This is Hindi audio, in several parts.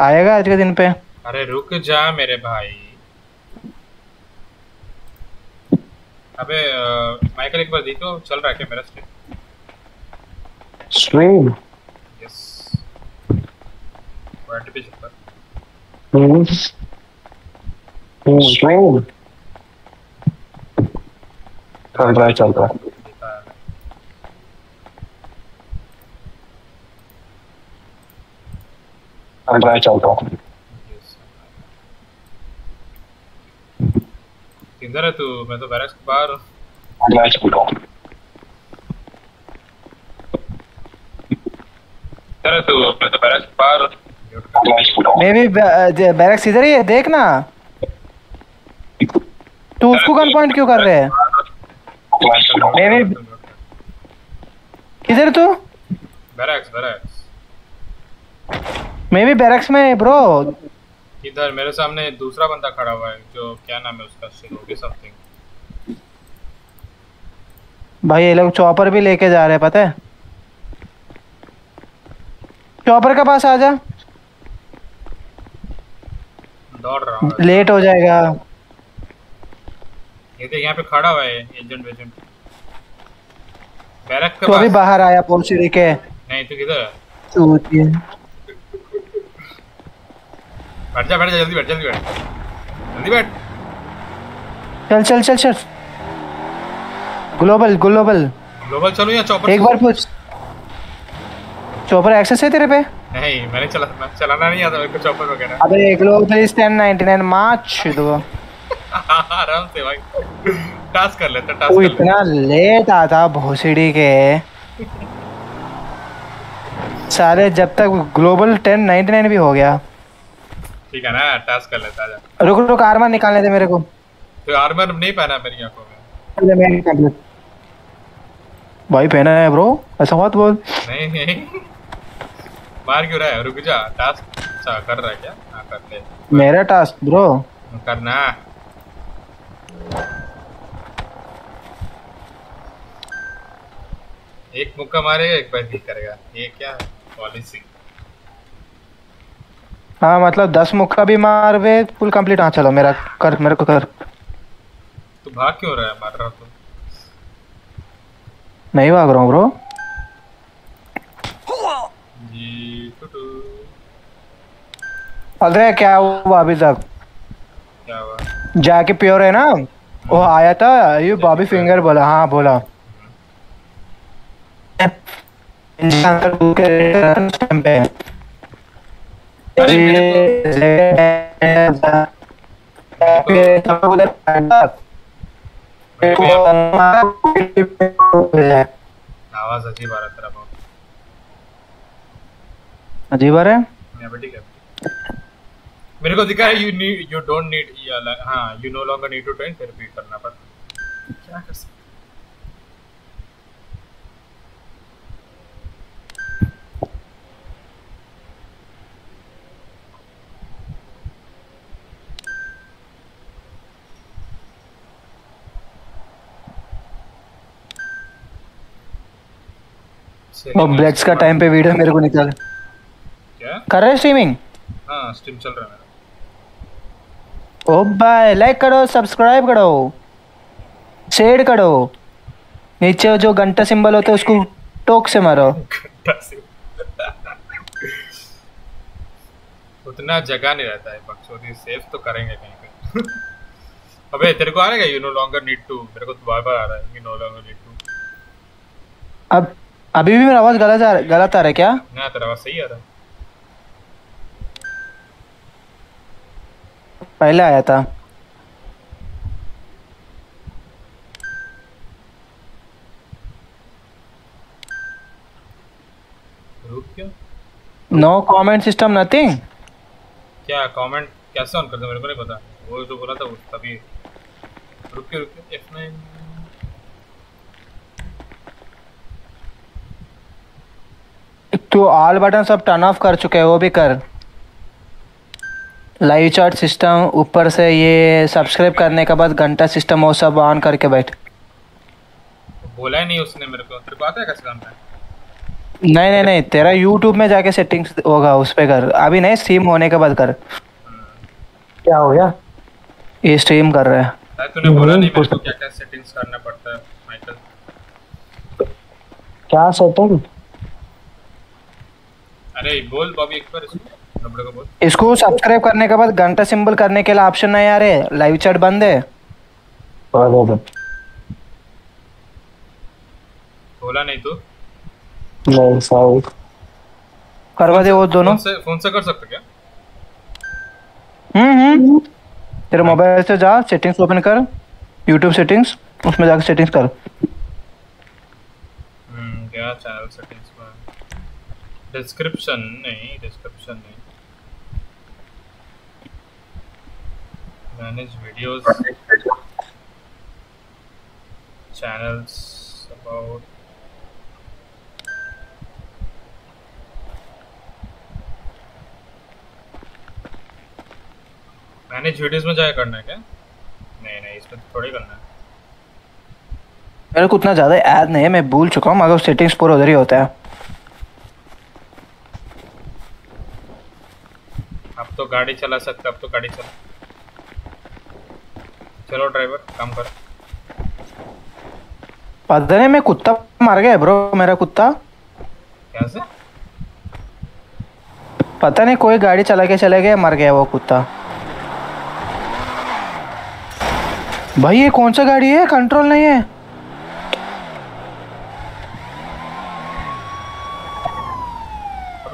आएगा आज के दिन पे? अरे रुक जा मेरे भाई। अबे माइकल एक बार देखो चल रहा है क्या मेरा स्ट्रीम स्ट्रीम यस वर्ड पे चल रहा हम्म स्ट्रीम चल रहा है चल रहा है। है चल रहा है किधर है तू मैं तो बैरक्स के बाहर हूँ है चल रहा है किधर है तू मैं तो बैरक्स के बाहर हूँ मैं भी बैरक्स इधर ही है देख ना। तू उसको गन पॉइंट क्यों कर रहे? है है है मैं भी किधर तू? बैरक्स बैरक्स मैं भी बैरक्स में ब्रो इधर मेरे सामने दूसरा बंदा खड़ा हुआ है जो क्या नाम है उसका शिरोगी समथिंग भाई ये लोग चॉपर भी लेके जा रहे हैं पता है? चॉपर के पास आ जा. दौड़ रहा हूँ। लेट हो जाएगा. ये देख यहाँ पे खड़ा हुआ है एजेंट वेजेंट बैरक के तो अभी बाहर आया पोलसीरी के। नहीं तू किधर है। बैठ जा बैठ जा जल्दी बैठ जल्दी बैठ। जल्दी बैठ। चल चल चल चल। Global global. ग्लोबल चलो या चौपर एक बार पूछ। चॉपर एक्सेस है तेरे पे? नहीं मैंने चला मैं चलाना नहीं आता मेरे को चौपर वगैरह। अबे ग्लोबल इज़ 1099 मार्च दो आराम से भाई। टास्क कर लेते टास्क कर इतना लेट आता भोसड़ी के। सारे जब तक ग्लोबल 1099 भी हो गया। ठीक है ना टास्क कर लेते आजा रुक रुक आर्मर निकालने दे मेरे को। तो आर्मर नहीं पहना मेरी आँखों में। पहले मैं निकाल लूँ। भाई पहना है ब्रो ऐसा मत बोल। नहीं नहीं। मार क्यों रहा है? रुक जा टास्क अच्छा कर रहा है क्या? हाँ कर ले। मेरा टास्क ब्रो करना। एक मुक्का मारेगा एक पैर करेगा। ये क्या है? पॉलिसी हाँ मतलब दस मुक्का भी मार वे फुल कंप्लीट हाँ चलो मेरा कर मेरे को कर। तू भाग क्यों रहा है? मार रहा तू। नहीं भाग रहा हूँ ब्रो अरे क्या हुआ अभी तक? क्या हुआ? जाके प्योर है ना? वो आया था यू बॉबी फिंगर बोला हाँ बोला। इंसान के टाइम पे अरे आवाज़ अजीब आ रहा है तेरा अजीब है? मैं भी ठीक है मेरे को दिखा है you need you don't need हाँ you no longer need to train फिर भी करना पड़ता क्या कर सकते वो ब्लेड्स का टाइम पे वीडियो मेरे को निकाल। क्या? कर रहे स्ट्रीमिंग हाँ स्ट्रीम चल रहा है मेरा। ओ भाई लाइक करो सब्सक्राइब करो। शेयर करो। नीचे जो घंटा सिंबल होता है उसको टोक से मारो। उतना जगह नहीं रहता है बक्सोदी सेफ़ तो करेंगे कहीं पे। अबे तेरे को आ रहा है you no longer need to मेरे को तो बार बार आ रहा है। You no longer need to अब अभी भी मेरा आवाज़ गलत आ गलत आ रहा है क्या? ना तेरा आवाज़ सही आ रहा। है पहले आया था। रुक क्यों? नो कमेंट सिस्टम नथिंग क्या कमेंट कैसे ऑन करते मेरे को नहीं पता। वो जो बोला था वो तभी। रुक के रुक के F9 तू ऑल बटन सब टर्न ऑफ़ कर चुके हैं वो भी कर। लाइव चार्ट सिस्टम ऊपर से ये सब्सक्राइब करने के बाद घंटा सिस्टम वो सब ऑन करके बैठ। बोला ही नहीं उसने मेरे को। तेरे को आता है कैसे काम है? नहीं नहीं नहीं तेरा यूट्यूब में जाके सेटिंग्स होगा उस पे कर। अभी नहीं स्ट्रीम होने के बाद कर। क्या हो गया? ये स्ट्रीम कर रहा है। तूने बोला नहीं मेरे को क्या क्या सेटिंग्स करना पड़ता है माइकल क्या सेटिंग अरे बोल बॉबी एक बार इसको नंबर को बोल। इसको सब्सक्राइब करने के बाद घंटा सिंबल करने के लिए ऑप्शन नहीं आ रहे लाइव चैट बंद है। बोला नहीं तू। नहीं सॉरी करवा दे वो दोनों। फ़ोन से फ़ोन से कर सकते क्या? हम्म हम्म। तेरे मोबाइल से जा सेटिंग्स ओपन कर। यूट्यूब सेटिंग्स उसमें जाकर सेटिंग्स कर। हम्म क्या चैनल सेटिंग्स डिस्क्रिप्शन नहीं डिस्क्रिप्शन नहीं। Manage videos channels about manage videos में जाया करना है क्या? नहीं नहीं इसमें तो थोड़ी करना है। मेरे को उतना ज़्यादा याद नहीं है, मैं भूल चुका हूँ, मगर सेटिंग्स पूरा उधर ही होता है। अब तो गाड़ी चला सकते अब तो गाड़ी चला। चलो ड्राइवर काम कर। पता नहीं मैं कुत्ता मर गया ब्रो मेरा कुत्ता। क्या से? पता नहीं कोई गाड़ी चला के चले गया मर गया वो कुत्ता। भाई ये कौन सा गाड़ी है? कंट्रोल नहीं है।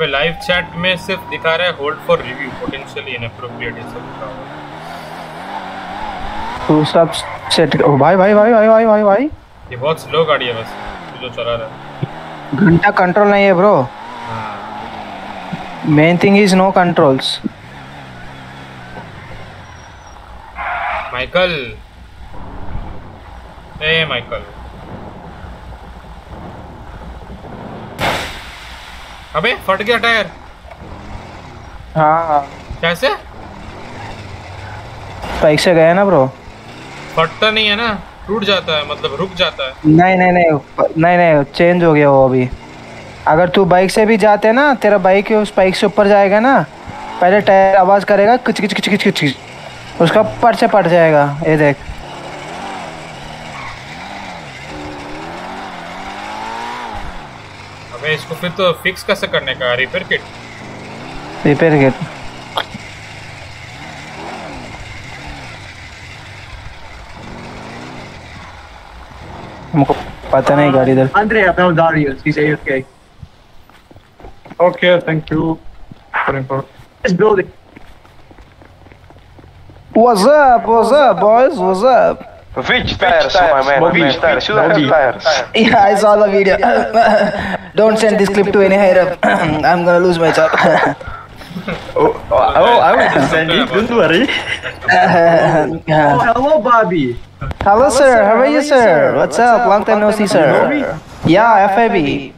अबे लाइव चैट में सिर्फ़ दिखा रहा है hold for review potentially inappropriate ये सब हुआ है। तू सब सेट ओ भाई भाई भाई भाई भाई भाई भाई। ये बहुत स्लो गाड़ी है बस जो चला रहा है। घंटा कंट्रोल नहीं है bro main thing is no controls Michael A Michael अबे फट गया टायर। हाँ। कैसे? बाइक से गया ना ब्रो फटता नहीं है ना टूट जाता है मतलब रुक जाता है। नहीं नहीं नहीं नहीं नहीं चेंज हो गया वो अभी। अगर तू बाइक से भी जाते ना तेरा बाइक उस बाइक से ऊपर जाएगा ना पहले टायर आवाज़ करेगा किच किच किच किच किच। उसका पट से पट जाएगा ये देख। फिर तो फिक्स कैसे करने का रिपेयर किट रिपेयर किट हमको पता नहीं गाड़ी इधर Andre, I found Darius. He's AFK. Okay, thank you for info. This building. What's up? What's up, boys? What's up? Which tires, my man? Which tires? You don't have tires. Yeah, I saw the video. Don't send this clip to any higher up. I'm gonna lose my job. Oh, oh, I will send it. Don't worry. Oh, hello, Bobby. Hello, sir. How are you, sir? What's up? Long time no see, sir. Yeah, FIB.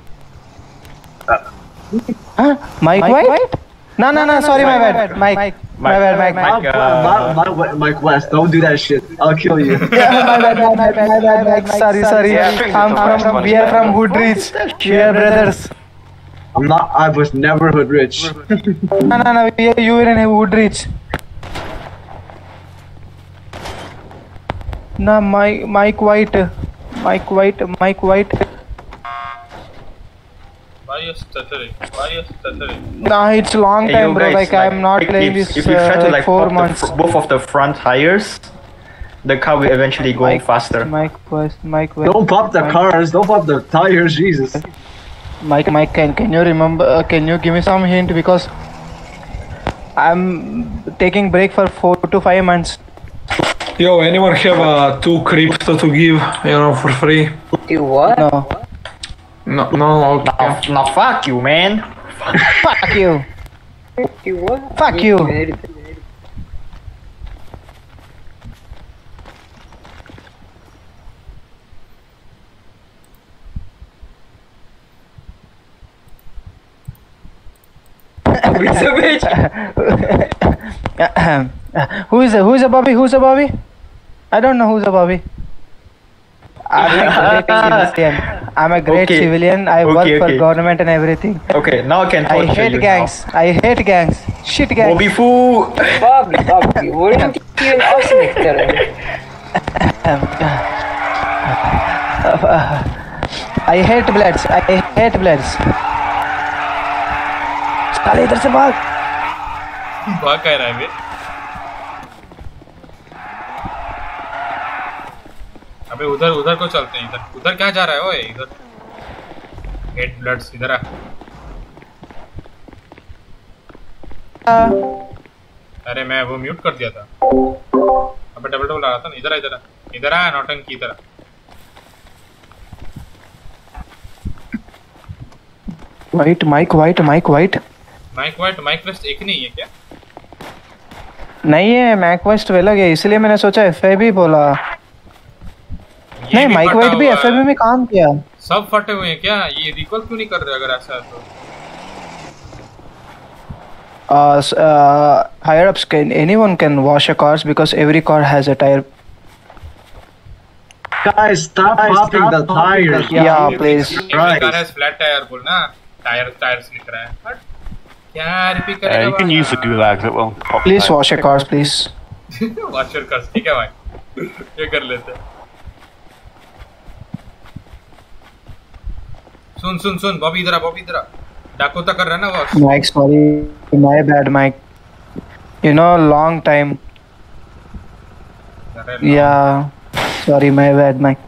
Huh? Mike White? No, no, no. Sorry, my bad. Mike. My bad, Mike. My, uh, my, my, Mike West, don't do that shit. I'll kill you. Yeah, my bad, my bad, my bad, Mike. Sorry, sorry. Yeah, I'm fix from. We are from Hoodreach. We are brothers. I'm not, I was never hood rich. No, no, no. We are, you are in Woodridge. No, Mike, Mike White. Mike White, Mike White. Why you stuttering? Why you stuttering? Nah, it's long Hey, time, bro. guys, Like, I'm not if- playing if, this If you try uh, to like like four pop the months. both of the front tires, the car will eventually go Mike, faster. Mike West, Mike West. Don't pop the Mike, cars, don't pop the tires, Jesus. Mike, Mike, can can you remember? Uh, can you give me some hint because I'm taking break for four to five months. Yo, anyone have uh, two crypto to give, you know, for free? Do what? No, No, no, okay. Now, now fuck you, man. fuck you. Fuck you. Who is a bitch? who is a, who is a Bobby? Who's a Bobby? I don't know who's a Bobby. I'm not dating in this game. I'm a great Okay. civilian. I Okay, work for okay. government and everything. Okay, now I can I torture hate you gangs. I hate gangs. Shit now. gangs. Bobby Fu. Bobby, Bobby, wouldn't you also make the I hate bloods. I hate bloods. साले इधर से भाग भाग कह रहा है बे अबे उधर उधर को चलते हैं इधर उधर क्या जा रहा है? ओए इधर। हेड ब्लड्स इधर आ। अरे मैं वो म्यूट कर दिया था। अबे डबल डबल आ रहा था ना इधर आ इधर आ। इधर आ नौटंकी इधर आ। White mic white mic white mic white mic vest एक नहीं है क्या? नहीं है मैक वेस्ट वे लगे इसलिए मैंने सोचा एफ़ भी बोला। नहीं माइक वाइट भी हुआ एफ़ में काम किया सब फटे हुए हैं क्या ये रिकॉल क्यों नहीं कर रहे अगर ऐसा है तो uh, uh, higher ups can anyone can wash a cars because every car has a tire Guys, stop guys, popping stop the tires. yeah yeah please Every car has flat tire बोल ना टायर टायर्स लिख रहा है। क्या रिपीट Uh, करेगा you can use the gulags, it will pop. please wash your cars please wash your cars ठीक है भाई ये कर लेते हैं सुन सुन सुन बॉबी इधर आ बॉबी इधर आ डाकोता कर रहा है ना wash mike sorry my bad mike you know long time अरे yeah sorry my bad mike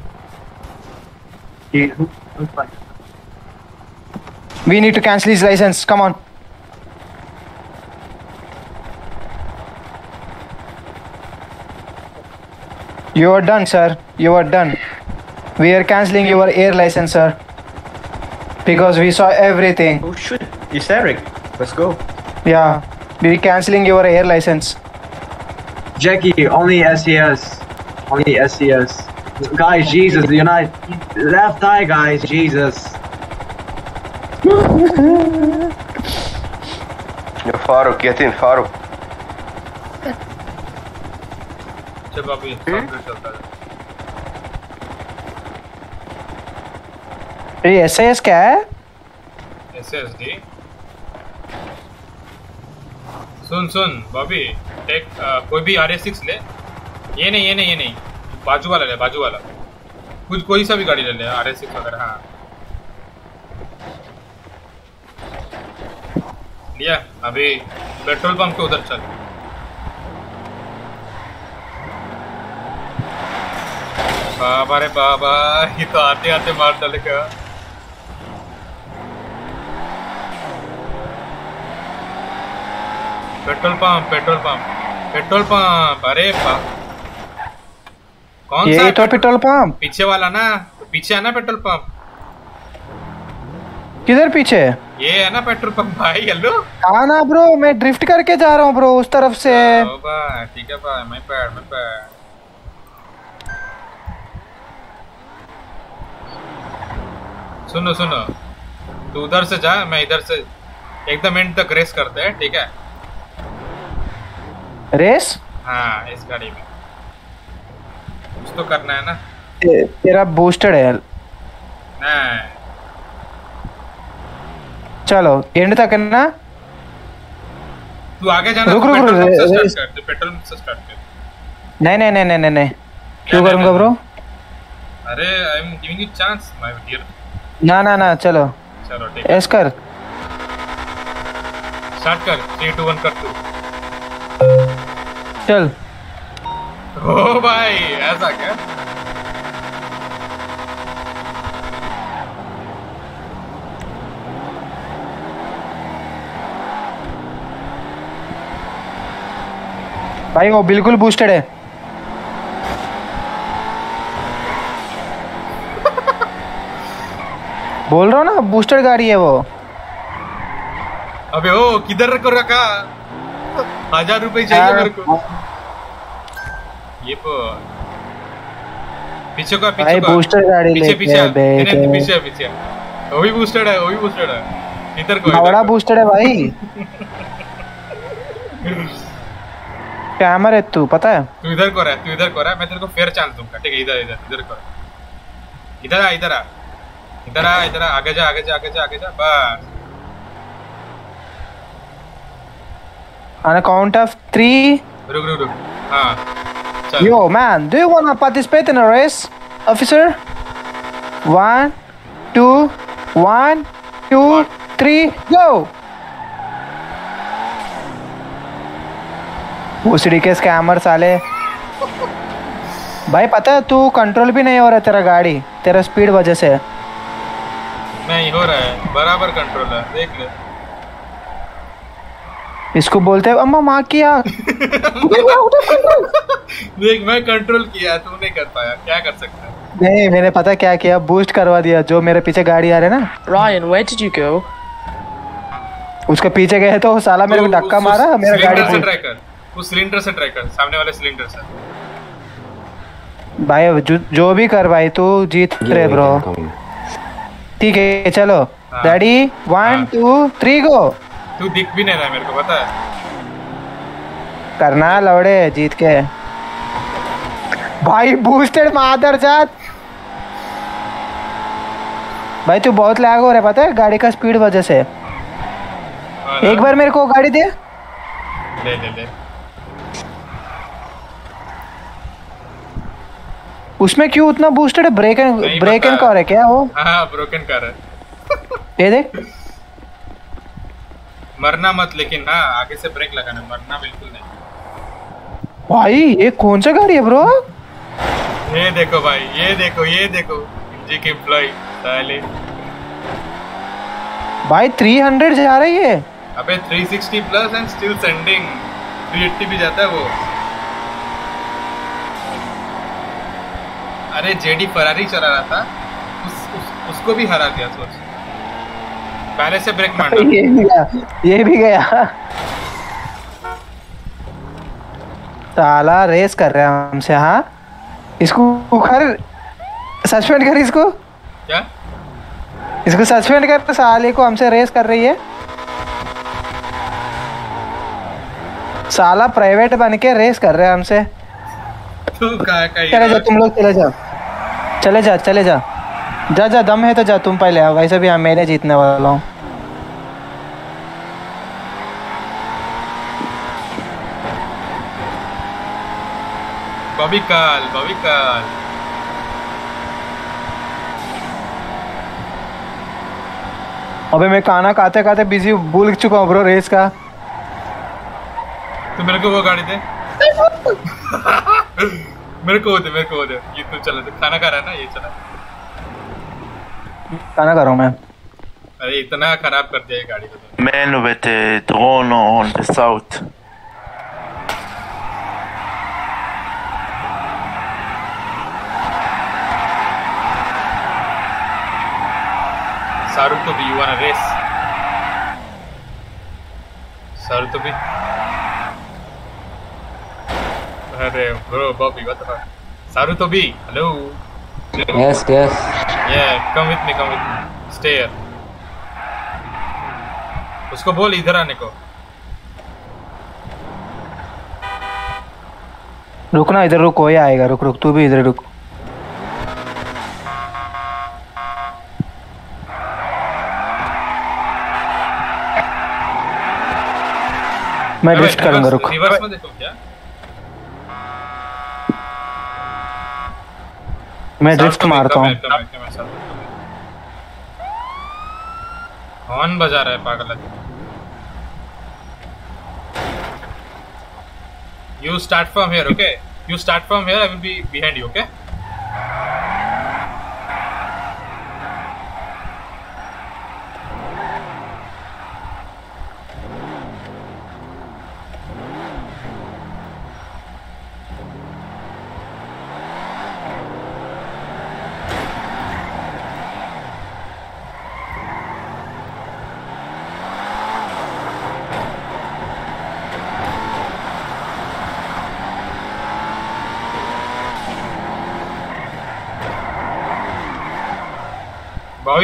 we need to cancel his license come on you are done sir you are done we are canceling your air license sir because we saw everything Oh shit, it's Eric. Let's go. yeah we're canceling your air license Jackie, only SES. Only SES. Guys, Jesus, you're not. Left eye, guys, Jesus. Yo, Farooq, get in, Farooq. Hmm? चल ये एस एस क्या है? एसएसडी सुन सुन बॉबी टेक कोई भी आर सिक्स ले। ये नहीं ये नहीं ये नहीं, बाजू वाला ले, बाजू वाला। कुछ, कोई सा भी गाड़ी ले ले आर एस सिक्स वगैरह हाँ। लिया, अभी पेट्रोल पंप के उधर चल। बाबा रे बाबा ये तो आते आते मार डालेगा। Petrol pump petrol pump. Petrol pump अरे बा। कौन सा? ये है तो पेट्रोल पंप? पीछे वाला ना? तो पीछे है ना पेट्रोल पंप? किधर पीछे? ये है ना पेट्रोल पंप भाई हेलो? हाँ ना ब्रो? मैं ड्रिफ्ट करके जा रहा हूँ ब्रो उस तरफ़ से। ठीक है भाई मैं पैड मैं पैड सुनो सुनो। तू उधर से जा मैं इधर से एकदम एंड तक रेस करते हैं ठीक है? रेस? हाँ इस गाड़ी में। कुछ तो करना है ना। ते- तेरा बूस्टेड है। नहीं चलो एंड तक है ना? तू आगे जाना रुक, रुक, रुक, रेस- कर पेट्रोल से स्टार्ट कर। नहीं नहीं नहीं नहीं नहीं। क्यों करूँगा ब्रो अरे I am giving you chance my dear ना ना ना चलो। चलो ठीक है। ऐस कर। स्टार्ट कर 3 2 1 कर तू। चल। ओ भाई ऐसा क्या? भाई वो बिल्कुल बूस्टेड है। बोल रहा हूँ ना बूस्टेड गाड़ी है वो। अबे ओ किधर रखो रखा? हज़ार रुपए चाहिए मेरे को। ये पो पीछे का पीछे का। बूस्टर गाड़ी पीछे पीछे। नहीं, नहीं, पीछे पीछे। वो भी बूस्टेड है वो भी बूस्टेड है। इधर को बड़ा। बूस्टेड है भाई। कैमर है तू पता है? तू इधर को रह तू इधर को रह। मैं तेरे को फेयर चांस दूँगा। ठीक है इधर इधर इधर को। इधर आ इधर आ। इधर आ इधर आ। आगे जा आगे जा आगे जा आगे जा। बस। On a count of three. रुक रुक रुक। हाँ। Yo, man, do you want to participate in a race, officer? One, two, one, two, three, go! उसी के स्कैमर साले भाई पता है तू कंट्रोल भी नहीं हो रहा तेरा गाड़ी तेरा स्पीड वजह से नहीं हो रहा है बराबर कंट्रोल है देख ले इसको बोलते हैं अम्मा माँ किया? देख मैं कंट्रोल किया तू नहीं कर पाया क्या कर सकता नहीं मैंने पता क्या किया बूस्ट करवा दिया जो मेरे पीछे गाड़ी आ रही ना। Ryan, where did you go? उसके पीछे गए तो साला मेरे को धक्का मारा मेरा गाड़ी से ट्राई कर उस सिलेंडर से ट्राई कर सामने वाले सिलेंडर से। भाई जो, जो भी कर भाई तू जीत रहे ब्रो ठीक है चलो। Ready one two three go तू दिख भी नहीं रहा मेरे को पता है। करना लौड़े जीत के। भाई बूस्टेड मादर जात। भाई तू बहुत लैग हो रहा है पता है? गाड़ी का स्पीड वजह से। हाँ एक बार मेरे को गाड़ी दे। ले ले ले उसमें क्यों उतना बूस्टेड है ब्रेक एंड ब्रेक एंड। कर है। क्या वो? हाँ ब्रोकन कार है। ये देख मरना मत लेकिन हाँ आगे से ब्रेक लगाना मरना बिल्कुल नहीं। भाई ये कौन सा गाड़ी है ब्रो ये देखो भाई ये देखो ये देखो जी की एम्प्लॉय साले। भाई 300 जा रही है। अबे 360 प्लस एंड स्टिल सेंडिंग 380 भी जाता है वो। अरे जेडी फरारी चला रहा था उस, उस, उसको भी हरा दिया सोच। पहले से ब्रेक मारना। ये भी गया ये भी गया। साला रेस कर रहा है हमसे हाँ? इसको कर सस्पेंड कर इसको। क्या? इसको सस्पेंड कर तो साले को हमसे रेस कर रही है। साला प्राइवेट बन के रेस कर रहे हैं हमसे। तू चले जा तुम लोग चले जाओ चले जा चले जा। जा जा दम है तो जा तुम पहले आओ। वैसे भी हम मेरे जीतने वाला हूँ। बॉबी काल अबे मैं खाना खाते खाते बिज़ी भूल चुका हूँ ब्रो रेस का। तू मेरे को वो गाड़ी दे। मेरे को दे मेरे को दे। ये तू चला दे खाना खा रहा है ना ये चला। खाना खा रहा हूँ मैं। अरे इतना खराब कर दिया ये गाड़ी को तूने। Man with a drone on the south. Saru to be, you wanna race? Saru to be? अरे bro, Bobby, what the fuck? Saru to be, hello? Yes, yes. Yeah, come with me, come with me. Stay here. उसको बोल इधर आने को रुक ना इधर रुक कोई आएगा रुक रुक तू भी इधर रुक मैं रिस्ट करूँगा रुक। मैं ड्रिफ्ट मारता हूँ। हॉर्न बजा रहा है पागल you start from here okay you start from here I will be behind you okay?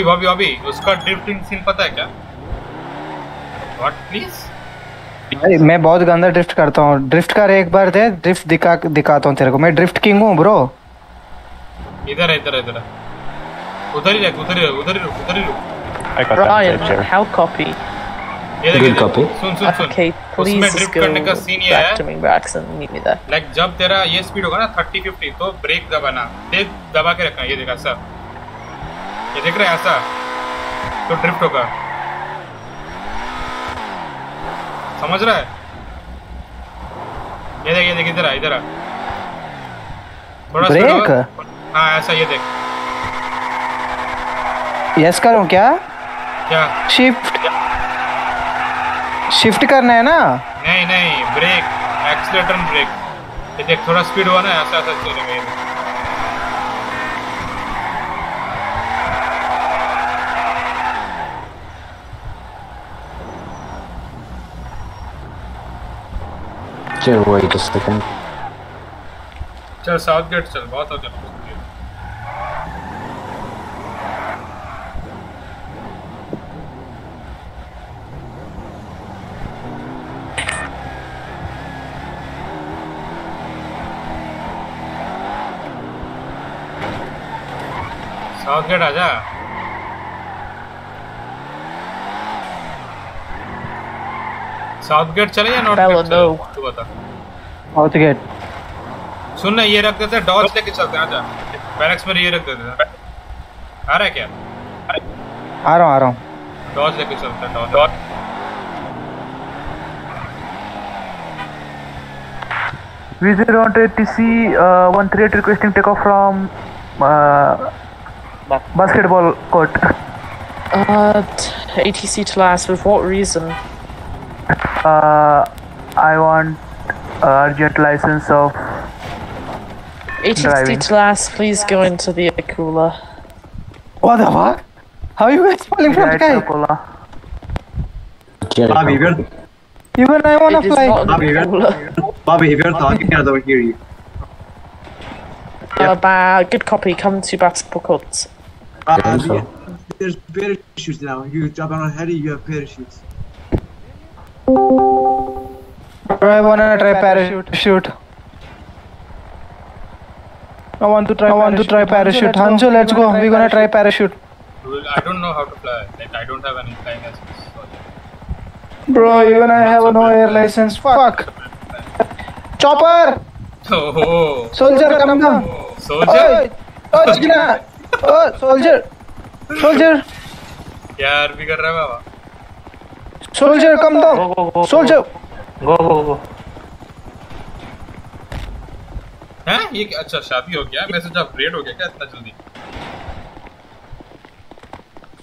भाभी भाभी भाभी उसका ड्रिफ्टिंग सीन पता है क्या? व्हाट प्लीज़ भाई मैं बहुत गंदा ड्रिफ्ट करता हूँ। ड्रिफ्ट कर एक बार दे ड्रिफ्ट दिखा दिखाता हूँ तेरे को। मैं ड्रिफ्ट किंग हूँ ब्रो इधर है इधर है इधर उधर ही रख उधर ही रख उधर ही रुक उधर ही got Brian, how copy? ये देख copy. सुन सुन सुन। Okay, please उसमें ड्रिफ्ट करने का सीन ये है। to me, and meet me there. Like जब तेरा ये स्पीड होगा ना थर्टी फिफ्टी तो ब्रेक दबाना। तेज दबा के रखना ये देख ऐसा ये देख रहे हैं ऐसा? तो ड्रिफ्ट होगा। समझ रहा है? ये देख ये देख इधर आ इधर आ। थोड़ा ब्रेक। हाँ ऐसा ये देख। यस करूँ क्या? क्या? शिफ्ट शिफ्ट करना है ना? नहीं नहीं ब्रेक एक्सीलेटर ब्रेक ये देख थोड़ा स्पीड हुआ ना ऐसा ऐसा चलेगा Chill, wait a second. चल साउथ गेट चल बहुत हो गया साउथ गेट आजा साउथ गेट चले या नॉर्थ गेट चले? तू बता। South gate. सुन ना ये रख देते हैं डॉज लेके चलते हैं आजा। बैरक्स में ये रख देते हैं। आ रहा है क्या? आ रहा हूँ आ रहा हूँ। डॉज लेके चलते हैं Dodge. Dodge. Visit on TC uh, 138 requesting takeoff from uh, basketball court. Uh, ATC to last, with what reason? Uh, I want uh, urgent license of ATC Driving. to last, please go into the air cooler. What the fuck? How are you guys falling from the Right sky? Coca-Cola. Bobby, if you're, Even I wanna fly. not Bobby, the you're, cooler. Bobby, if you're talking, I don't hear you. Uh, ba- good copy, come to basketball courts. Uh, think so. There's parachutes now. You drop on a heady, you have parachutes. I wanna try parachute. Shoot. I want to try. I want to try parachute. Hanju, let's go. We're gonna try parachute. I don't know how to fly like I don't have any flying license Bro, even I have no air license. Fuck. Chopper, oh soldier, come down. soldier oh, Chikina. Oh, soldier, soldier, क्या आरपी कर रहा है बाबा soldier, come Go, down. go, go. Soldier. Go, go, go. हैं ये क्या- अच्छा शादी हो गया मैसेज अपग्रेड हो गया क्या इतना जल्दी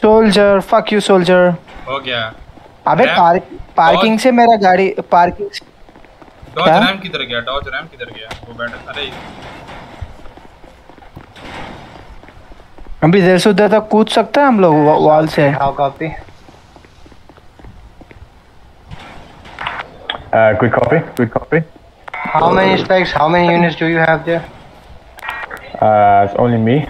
Soldier, fuck you, soldier. हो गया अबे पार्क पार्किंग से मेरा गाड़ी पार्किंग डॉज रैम किधर गया डॉज रैम किधर गया वो बैठा अरे अभी इधर से उधर तक कूद सकते हैं हम लोग वॉल से How copy? Uh, good copy. Good copy. How many specs? How many units do you have there? Uh, it's only me.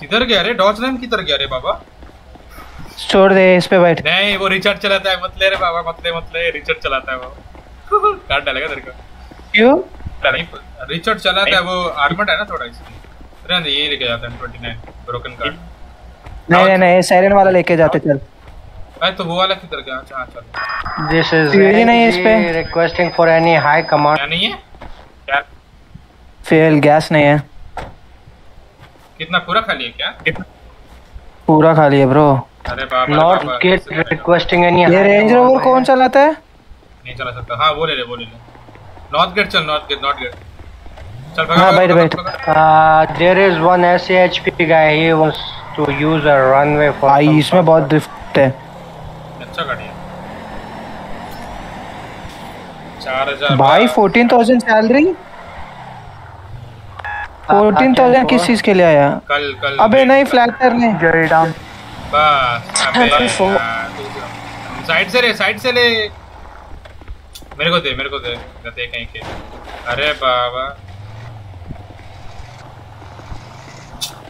किधर गया रे डॉज रैम किधर गया रे बाबा छोड़ दे इस पे बैठ नहीं वो रिचर्ड चलाता है मत ले रे बाबा मत ले मत ले रिचर्ड चलाता है वो काट डालेगा तेरे को क्यों? नहीं रिचर्ड चलाता है वो आर्मड है ना थोड़ा इसलिए रहने दे, ये लेके जाता है 29 ब्रोकन कार्ड नहीं नहीं नहीं साइरन वाला लेके जाते चल भाई तो वो वाला किधर गया अच्छा चल This is Theory नहीं है इस पे। For any high command. क्या नहीं है क्या फेल गैस नहीं है कितना पूरा खाली है क्या पूरा खाली है ब्रो अरे बाबा, get कैसे करेगा? requesting any ये रेंज रोवर कौन चलाता है नहीं चला सकता हाँ वो ले ले वो ले ले नॉर्थ गेट चल नॉर्थ गेट नॉर्थ गेट चल भगा, हाँ भगा, बैठ बैठ। Uh, there is one SAHP guy. He wants to use a runway for. भाई इसमें बहुत ड्रिफ्ट है। अच्छा गाड़ी है। भाई fourteen thousand salary fourteen thousand किस चीज़ के लिए आया? कल कल अबे नहीं फ्लैट करने Jerry down. बस साइड से ले साइड से ले। मेरे को दे मेरे को दे गते कहीं के अरे बाबा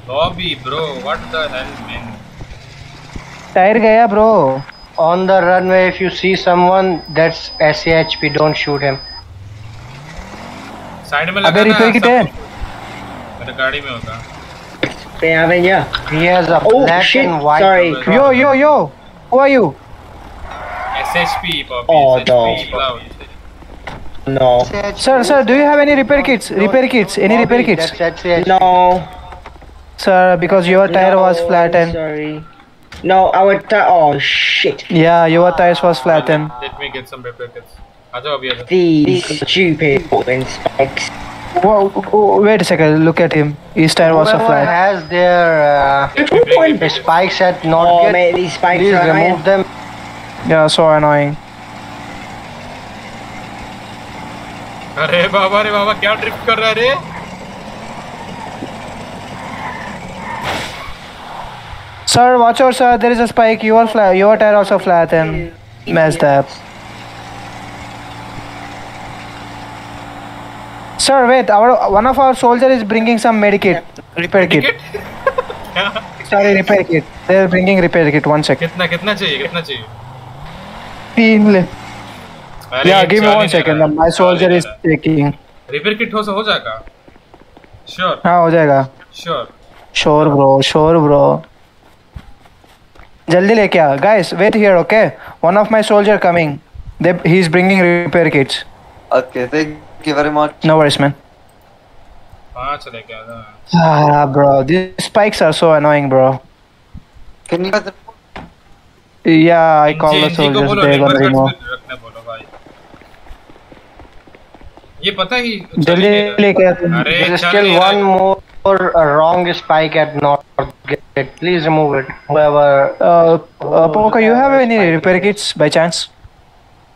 lobby bro what the hell man tyre गया bro On the runway, if you see someone that's SAHP, don't shoot him. Side में अबे लगा रिपेयर किट है सब- मेरे गाड़ी में होगा you. He has a Oh, black shit, and white. sorry. truck. यो यो यो who are you SHP Bobby Oh, SHP No. Sir, sir, do you have any repair kits? Repair kits? Any repair kits? No. Sir, because your tire was flattened. Sorry. No, our tire. Oh shit. Yeah, your tire was flattened. Let me get some repair kits. These stupid spikes. Wait a second, look at him. His tire was a flat. has their uh, spikes at not oh, get, mate, these spikes please remove them. Yeah, so annoying. अरे बाबा रे बाबा क्या ड्रिफ्ट कर रहा है रे Sir, watch out, sir. There is a spike. Your flat, your tire also flat and messed up. Sir, wait. Our one of our soldier is bringing some medikit, repair kit. Sorry, repair kit. They're bringing repair kit. One second. कितना कितना चाहिए कितना चाहिए le- अरे Yeah, एक give me चाली one दे second. रहा है, My soldier चाली is दे रहा है। taking. रिपेयर किट हो हो जाएगा श्योर हाँ हो जाएगा. Sure Sure, bro. Sure, bro. जल्दी लेके आ. Guys, wait here, okay? One of my soldier coming. They, he's bringing repair kits. Okay, thank you very much. No worries, man. पांच लेके आ जा Ah, bro, these spikes are so annoying, bro. Can you guys Yeah, I call ji the जी को soldiers. बोलो They're gonna रिपेयर remove. ये पता ही जल्दी लेके अरे There is चल still one more uh, wrong spike at not get. Please remove it. Whoever. Uh, uh, Poco, you have any repair kits by chance?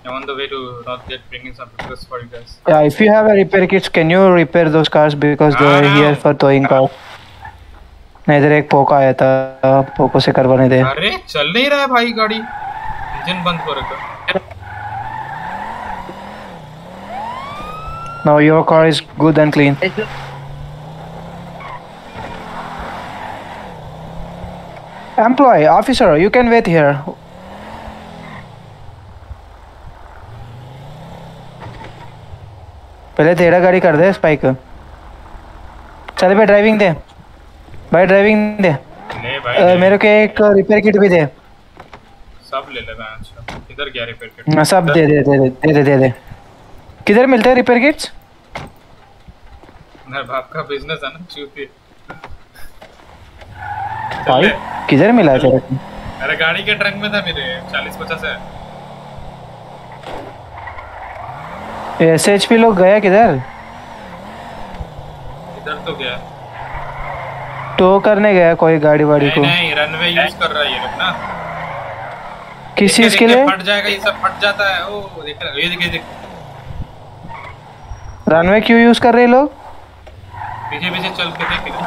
I'm on the way to Northgate bringing some repairs for you guys. Yeah, if you have a repair kits, can you repair those cars because they are here for towing cars? नहीं इधर एक पोको आया था पोको से करवाने दे अरे चल नहीं रहा है भाई गाड़ी इंजन बंद हो रखा No, your car is good and clean. Employee, officer, you can wait here. पहले तेरा गाड़ी कर दे स्पाइक चल भाई ड्राइविंग दे। भाई ड्राइविंग दे। नहीं भाई आ, मेरे को एक रिपेयर किट भी दे। सब ले ले मैं अच्छा। इधर क्या रिपेयर किट हाँ, सब दे दे दे दे दे दे दे दे दे दे, दे, दे, दे। किधर मिलते हैं रिपेयर किट्स मेरे बाप का बिज़नेस है ना चूती। भाई? किधर मिला है तेरे को? अरे गाड़ी के ट्रंक में था मेरे चालीस पचास है। एस एच पी लोग गया किधर? इधर तो गया। टो करने गया कोई गाड़ी वाड़ी को? नहीं रनवे यूज़ कर रहा है ये लोग ना। किस चीज़ के लिए? फट जाएगा ये सब फट जाता है। ओ देख रहा ये देखिए देख। रनवे क्यों यूज़ कर रहे हैं लोग? पीछे पीछे चल के देख इधर।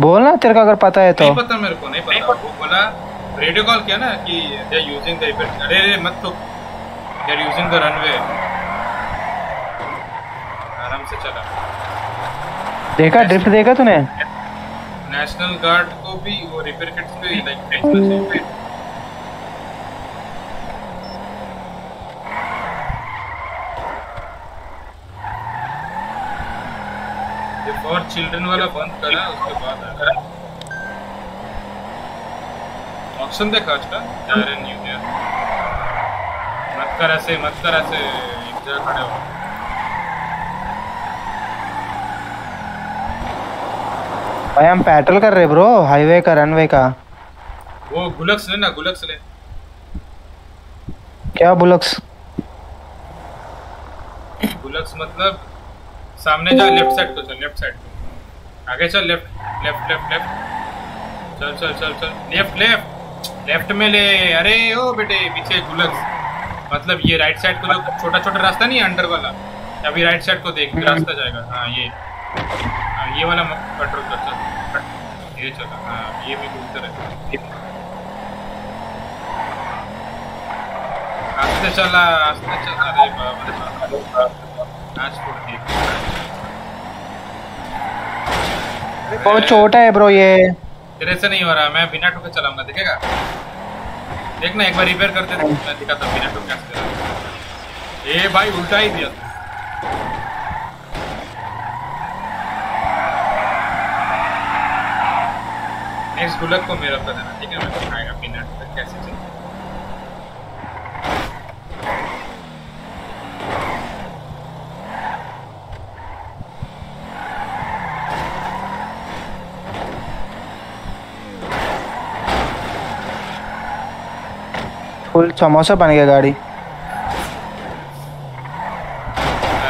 बोलना तेरे को अगर पता है तो। नहीं पता मेरे को नहीं पता। वो बोला रेडियो कॉल किया ना कि दे आर यूजिंग द अरे अरे मत तो। They are using the runway आराम से चला। देखा ड्रिफ्ट देखा तूने? नेशनल गार्ड को भी वो रिपेयर किट्स पे लाइक ये फॉर चिल्ड्रन वाला बंद करा उसके बाद आया ऑप्शन देखा आज का जायरन न्यू ईयर मत कर ऐसे मत कर ऐसे एक जगह खड़े हो। भाई हम पेट्रोल कर रहे ब्रो हाईवे का रनवे का। वो गुलक्स ले ना गुलक्स ले। क्या बुलक्स गुलक्स मतलब सामने जा लेफ़्ट साइड को चल लेफ़्ट साइड आगे चल लेफ़्ट लेफ़्ट लेफ़्ट लेफ़्ट चल चल चल चल। लेफ़्ट लेफ़्ट लेफ़्ट में ले। अरे ओ बेटे पीछे गुलक्स मतलब ये राइट साइड को जो छोटा छोटा रास्ता नहीं अंडर वाला? अभी राइट साइड को देख रास्ता जाएगा। हाँ ये। हाँ, ये वाला पेट्रोल कर चल। ये चला हाँ ये भी घूमते रहे आस्ते चला आस्ते चला अरे बाबा। आज छोड़ दिया बहुत छोटा है ब्रो ये। तेरे से नहीं हो रहा, मैं बिना ठोके चलाऊँगा, देखेगा? देखना, एक बार रिपेयर करते थे मैं दिखाता हूँ बिना ठोके कैसे चलाऊँगा। ए भाई, उल्टा ही दिया। नेक्स्ट गुलक को मेरा कर देना ठीक है? मैं दिखाएगा बिना ठोके कैसे चलाऊँगा फुल समोसा बन गया गाड़ी।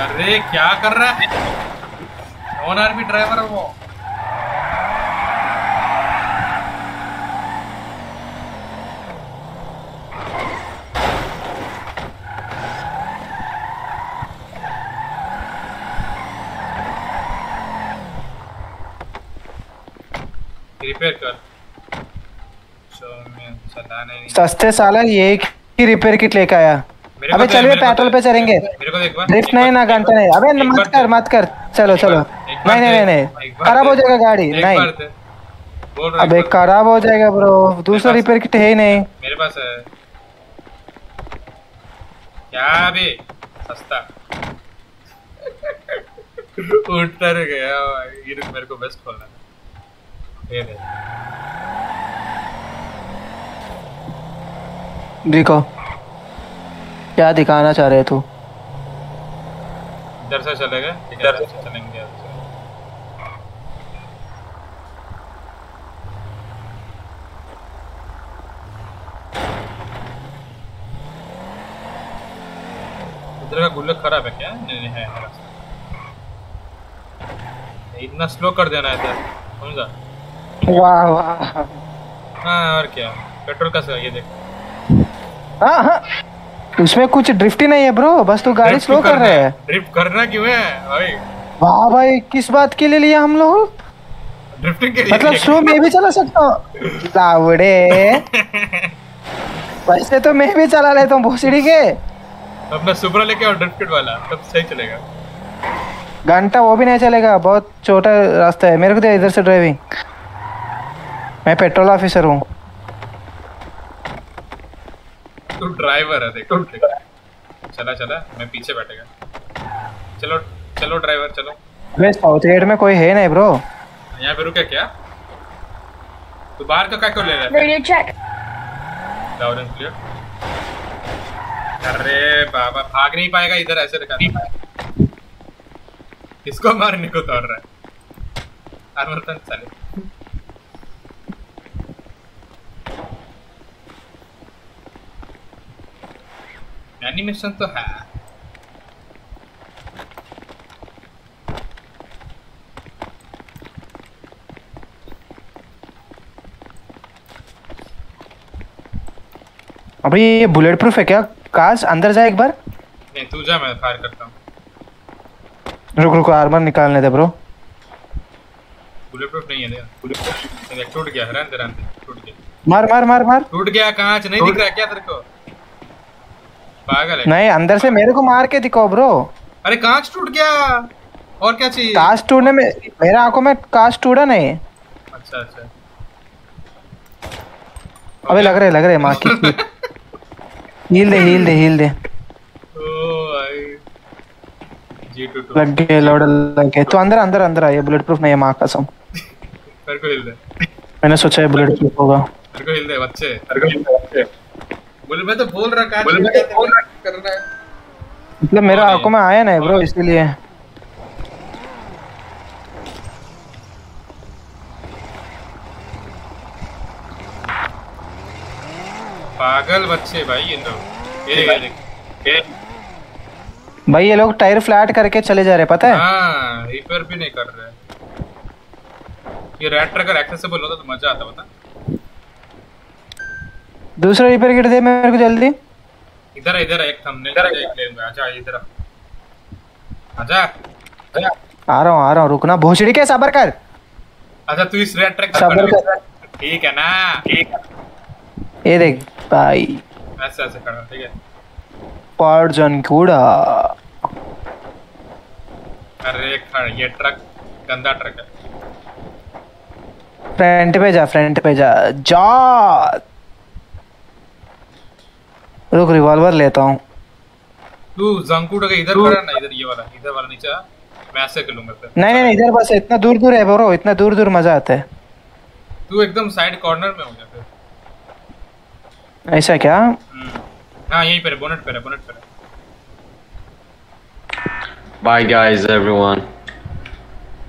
अरे, क्या कर रहा है? ओनर भी ड्राइवर वो? रिपेयर कर। सस्ते साला ये ही रिपेयर किट लेके आया। अबे दे, चलिए पेट्रोल पे चलेंगे। को ड्रिफ्ट नहीं ना घंटा नहीं। अबे मत कर मत कर। चलो चलो। नहीं नहीं नहीं नहीं खराब हो जाएगा गाड़ी। नहीं। अबे खराब हो जाएगा ब्रो दूसरा रिपेयर किट है ही नहीं। मेरे पास है। क्या अभी? सस्ता। उठता रह गया भाई। ये मेरे को बेस्ट खोलना है। ये दे। देखो। क्या दिखाना चाह रहे तू? इधर से चलेगा इधर से। चलेंगे इधर का गुल्लक खराब है क्या? नहीं नहीं है है इतना स्लो कर देना है इधर समझा? वाह वाह। हाँ और क्या? पेट्रोल का ये देख। हाँ हाँ। उसमें कुछ ड्रिफ्ट ही नहीं है ब्रो बस तू गाड़ी स्लो कर रहे है? हैं। ड्रिफ्ट करना क्यों है भाई? वाह भाई किस बात के लिए लिया हम लोग? ड्रिफ्टिंग के लिए मतलब स्लो मैं भी चला सकता हूँ? लावड़े। वैसे तो मैं भी चला लेता हूँ भोसड़ी के। अपना सुपरा लेके और ड्रिफ्टेड वाला तब सही चलेगा। घंटा वो भी नहीं चलेगा बहुत छोटा रास्ता है। मेरे को दे इधर से ड्राइविंग मैं पेट्रोल ऑफिसर हूँ। तू ड्राइवर है देखो। देख। चला चला मैं पीछे बैठेगा। चलो चलो ड्राइवर चलो। वे साउथ गेट में कोई है नहीं ब्रो यहाँ पे रुके क्या? तू बाहर का क्या क्यों ले रहा है? Radio check. Loud and clear अरे बाबा भाग नहीं पाएगा इधर ऐसे रखा किसको मारने को दौड़ रहा है। आर्मर चले। एनिमेशन तो है। अभी ये बुलेट प्रूफ है क्या? काश अंदर जाए एक बार। नहीं तू जा मैं फायर करता हूँ। रुक रुक आर्मर निकालने दे ब्रो बुलेट प्रूफ नहीं है बुलेट प्रूफ टूट गया रहने दे रहने दे टूट गया। मार मार मार मार। टूट गया कांच नहीं दिख रहा क्या तेरे को? पागल है। नहीं अंदर से मेरे को मार के दिखाओ ब्रो अरे कांच टूट गया। और क्या चाहिए? काश टूटने में मेरे आँखों में काश टूटा नहीं। अच्छा अच्छा। अबे लग रहे लग रहे माँ की हील दे हील दे हील दे। ओ भाई। जी टू टू लग गए लोड लग गए। तो अंदर अंदर अंदर आइए बुलेट प्रूफ नहीं है माँ कसम। मेरे को हिल दे। मैंने सोचा है बुलेट प्रूफ होगा। मेरे को हिल दे बच्चे। मेरे को हिल दे बच्चे। बोल मैं तो बोल रहा बोल मैं बोल रहा कर रहा है। मतलब मेरे आँखों में आया नहीं ब्रो इसीलिए। पागल बच्चे भाई ये लोग ये ये देख। ये। भाई ये लोग टायर फ्लैट करके चले जा रहे पता है? हाँ रिपेयर भी नहीं कर रहे। ये रेड ट्रैकर एक्सेसिबल होता तो मज़ा आता बता दूसरा रिपेयर किट दे मेरे को जल्दी। इधर है, इधर है, एक थंबनेल इधर एक ले लूँगा आजा इधर आ। आजा आ रहा हूँ आ रहा हूँ रुकना। भोसड़ी के सबर कर? अच्छा तू इस रेड ट्रैक सबर कर। ठीक है ना? ठीक है। ये देख भाई। ऐसे ऐसे खड़ा ठीक है। पार्जन कूड़ा। अरे खड़ा ये ट्रक गंदा ट्रक है। फ्रंट पे जा फ्रंट पे जा। जा। रुक रिवॉल्वर लेता हूँ। तू जंकूट का इधर खड़ा ना इधर ये वाला इधर वाला नीचे। मैं ऐसे कर लूँगा फिर। नहीं नहीं नहीं इधर बस इतना दूर दूर है ब्रो इतना दूर दूर मज़ा आता है। तू एकदम साइड कॉर्नर में हो जा फिर। ऐसा क्या? हाँ यहीं पर बोनट पर बोनट पर है। Bye, guys, everyone.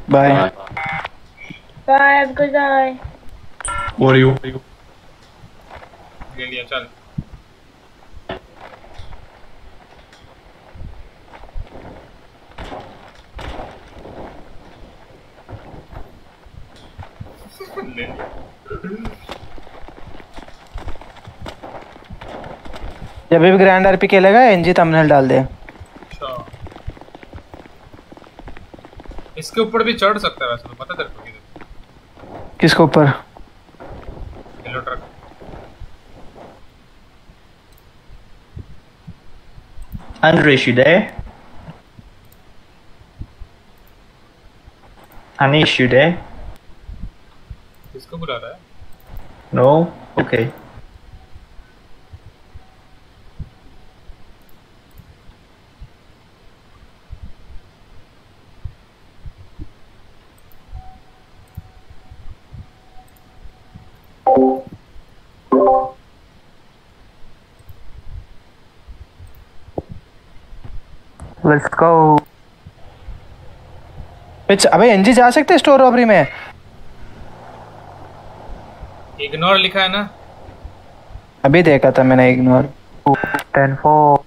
Bye Bye, have a good day. What are you? ले लिया चल। ले जब भी ग्रैंड आरपी खेलेगा एनजी थंबनेल डाल दे। अच्छा। इसके ऊपर भी चढ़ सकता है वैसे तो पता तेरे को किधर? किसके ऊपर? Yellow truck Andre, is you there? Anish, you there? किसको बुला रहा है No? Okay. Let's go. अबे एनजी जा सकते स्टोर रॉबरी में इग्नोर लिखा है ना? अभी देखा था मैंने ignore ten four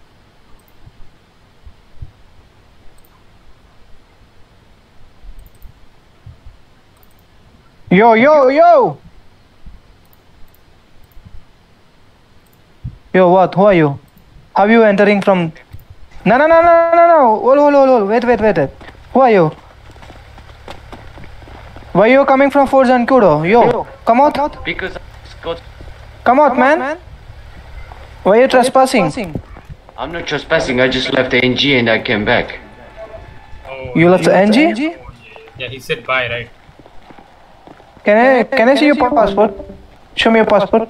yo yo yo yo what हुआ you how you entering from ना ना ना ना ना ना all all all all wait wait wait what you Why you coming from Fort Zancudo? Yo, Yo, come out. Because Scott, Come out, man. Why you trespassing? I'm not trespassing. I just left the NG and I came back. Oh, you left the NG? Yeah, he said bye, right? Can I can I see your passport? Show me your passport.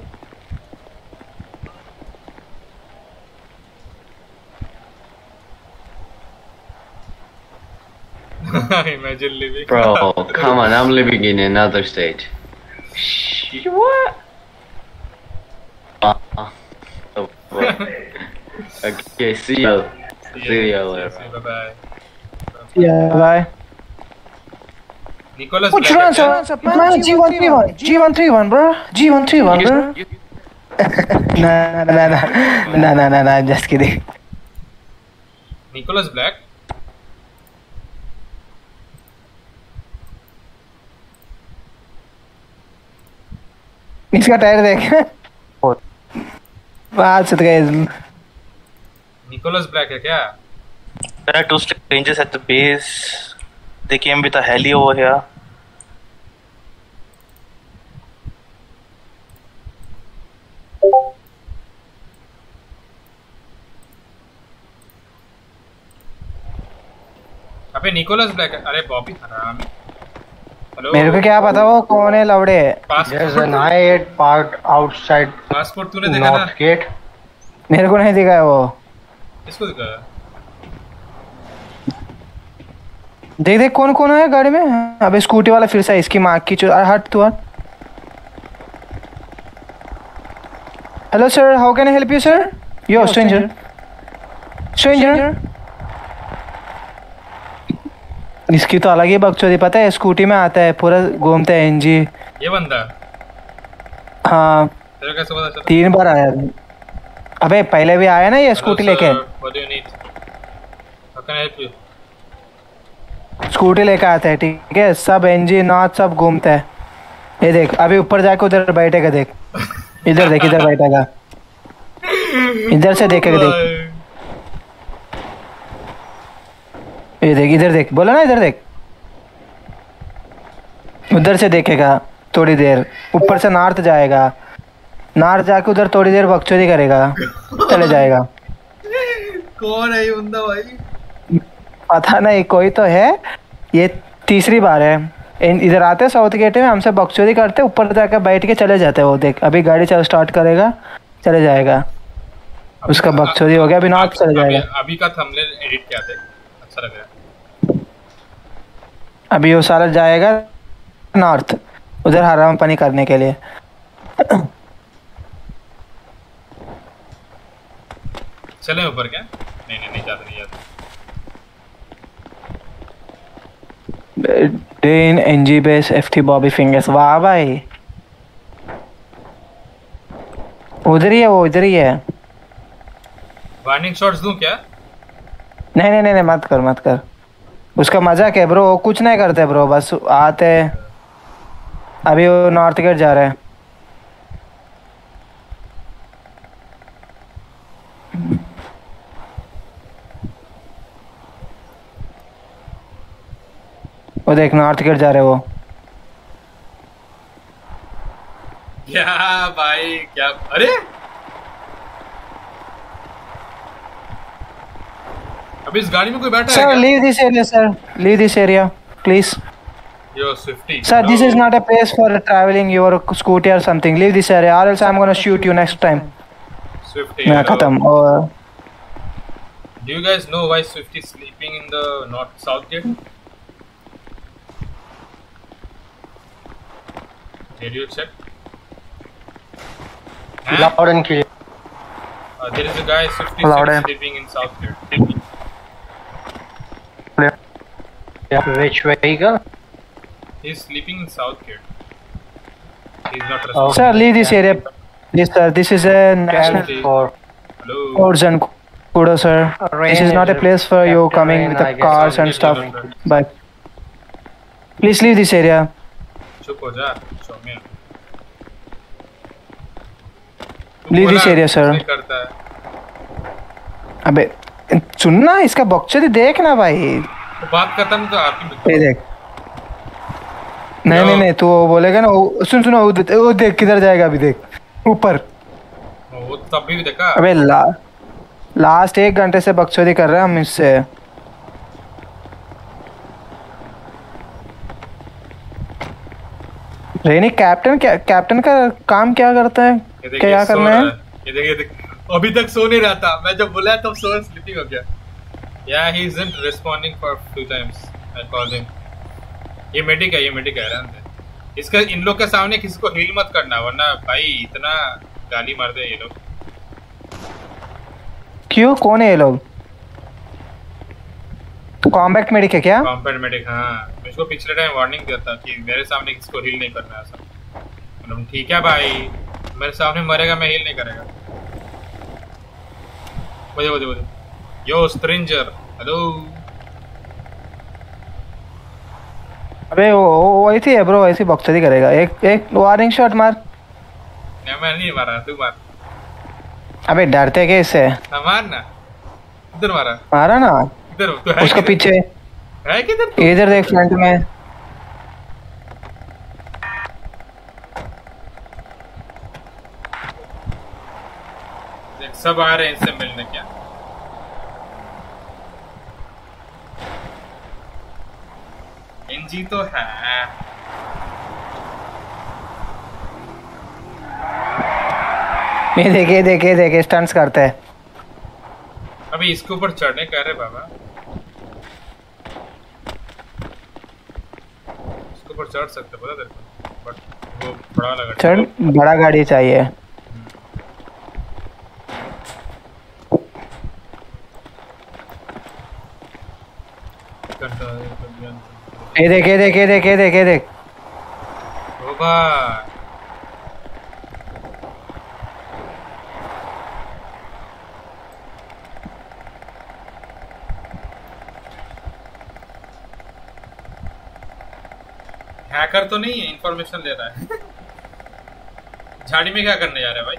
Imagine living. Bro, come on, I'm living in another state. Shh, what? Uh, oh, okay, see you. See you later. See Bye bye. Yeah, bye. Nicholas Which runs up, up, man? G131. G131, bro. G131, bro. nah, nah, nah, nah, nah, nah, nah, nah, I'm just kidding. Nicholas Black? इसका टायर देख बात से गए Nicholas Black है क्या There are two strangers at the base. They came with a heli over here. अबे निकोलस ब्लैक अरे बॉबी हराम मेरे को क्या पता वो कौन है लवड़े? I-8 parked outside पासपोर्ट तूने देखा ना? Gate. मेरे को नहीं दिखा है वो। इसको दिखाया देख देख कौन कौन है गाड़ी में? अबे स्कूटी वाला फिर से इसकी माँ की चो हट तू हट। Hello sir how can I help you sir yo stranger stranger इसकी तो अलग ही बकचोदी पता है? स्कूटी में आता है पूरा घूमता है एनजी। ये बंदा? हाँ। तेरे कैसे पता चला? तीन बार आया। अबे पहले भी आया ना ये स्कूटी लेके? स्कूटी लेके आता है ठीक है? सब एनजी नॉट सब घूमता है। ये देख अभी ऊपर जाके उधर बैठेगा देख। इधर देख इधर बैठेगा। इधर से देखेगा देख। ये देख इधर देख बोला ना इधर देख। उधर से देखेगा थोड़ी देर ऊपर से नॉर्थ जाएगा। नॉर्थ जाके उधर थोड़ी देर बकचोदी करेगा चले जाएगा। कौन है ये बंदा भाई? पता नहीं कोई तो है। ये तीसरी बार है। इधर आते साउथ गेट में हमसे बकचोदी करते ऊपर जाकर बैठ के चले जाते वो देख। अभी गाड़ी चल स्टार्ट करेगा चले जाएगा। उसका बकचोदी हो गया अभी नॉर्थ चले जाएगा। अभी का थंबनेल एडिट किया थे अच्छा लग रहा है। अभी वो सारा जाएगा नॉर्थ उधर हराम पानी करने के लिए। चले ऊपर क्या? नहीं नहीं नहीं जाते नहीं जाते then NG base FT Bobby fingers वाह भाई। उधर ही है वो इधर ही है। वार्निंग शॉट्स दूँ क्या? नहीं नहीं नहीं, मत कर मत कर। उसका मज़ाक है ब्रो कुछ नहीं करते ब्रो बस आते अभी वो नॉर्थ गेट जा रहे हैं। वो देख नॉर्थ गेट जा रहे वो। क्या भाई, क्या अरे! अभी इस गाड़ी में कोई बैठा है सर क्या leave this area sir leave this area please yo Swifty Sir, this is not a place for traveling your scooty or something. Leave this area, or else I'm gonna shoot you next time. Swifty मैं खत्म और Do you guys know why Swift is sleeping in the north south gate? Did you check? Loud and clear. Uh, there is a guy Swift is Loud and- sleeping in south gate. Yeah, which way he go? He's sleeping in south here. He's not responsible. Oh. Sir, leave this area. Please, sir. This is a national for codes and kudos, sir. This is not a place for you coming with the cars and stuff. But please leave this area. Leave this area, sir. अबे सुनना इसका बक्चोदी देखना भाई। तो बात खत्म तो आपकी देख। नहीं नहीं नहीं तू बोलेगा ना सुन सुनो वो देख किधर जाएगा अभी देख। ऊपर। वो तब भी देखा। अबे ला लास्ट एक घंटे से बकचोदी कर रहे हैं हम इससे। रेनी कैप्टन क्या कैप्टन का काम क्या करता है? क्या करना है? ये देखिए ये देखिए अभी तक सो नहीं रहा था। मैं जब बोला तब सो स्लीपिंग हो गया। या ही isn't responding for few times I called him ये मेडिक है ये मेडिक है रहने दे। इसका इन लोग के सामने किसी को हील मत करना वरना भाई इतना गाली मार दे ये लोग। क्यों? कौन है ये लोग? कॉम्बैक्ट मेडिक है क्या? कॉम्पेट मेडिक हाँ। मैं इसको पिछले टाइम वार्निंग दिया था कि मेरे सामने किसी को हील नहीं करना है ऐसा। मतलब ठीक है भाई। मेरे सामने मरेगा मैं हील नहीं करेगा। बजे बजे बजे यो स्ट्रेंजर हेलो अबे वो वो वैसी है ब्रो ऐसी बकचोदी करेगा। एक एक वार्निंग शॉट मार। नहीं मैं नहीं मारा तू मार। अबे डरते कैसे? हाँ, मार ना। इधर मारा। मारा ना? इधर तू है उसके पीछे। है किधर इधर देख फ्रंट में। सब आ रहे हैं इनसे मिलने क्या? एनजी तो है। ये देखे देखे देखे स्टंट्स करते हैं। अभी इसके ऊपर चढ़ने कह रहे बाबा। इसके ऊपर चढ़ सकते पता तेरे को? बट वो बड़ा लगा। चल बड़ा गाड़ी चाहिए। ये देख ये देख ये देख ये देख ये देख। हैकर तो नहीं है इंफॉर्मेशन ले रहा है। झाड़ी में क्या करने जा रहा है भाई?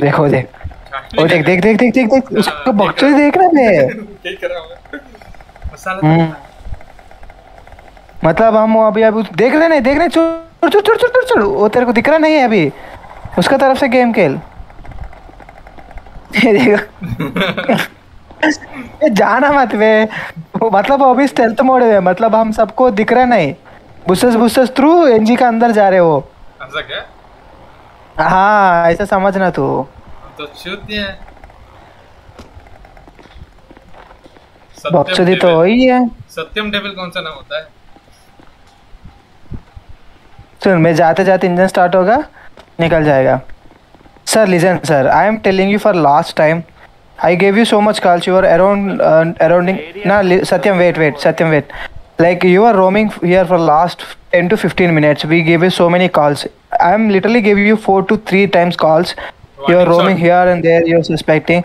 देख देख। वो देख देख देख देख देख देख उसका बक्चोदी देख रहा बे क्या कर रहा हूँ? मसाला हम्म। मतलब हम वो अभी अभी देख रहे नहीं देख रहे चुड़ चुड़ चुड़ चुड़ चुड़ वो तेरे को दिख रहा नहीं है अभी। उसका तरफ़ से गेम खेल। ये देखो। ये जाना मत वे वो मतलब वो अभी स्टेल्थ मोड है मतलब हम सबको दिख रहा नहीं। बुसेस बुसेस थ्रू एनजी का अंदर जा रहे हो। हाँ ऐसा समझना तू। तो शुद्ध है। बक्सुदी तो वही है। सत्यम डेविल कौन सा नाम होता है? सुन मैं जाते जाते इंजन स्टार्ट होगा निकल जाएगा। Sir listen sir I am telling you for last time I gave you so much calls you are around arounding ना Satyam wait wait Satyam wait like you are roaming here for last 10 to 15 minutes. We gave you so many calls. I am literally giving you four to three times calls. you are roaming here and there you're suspecting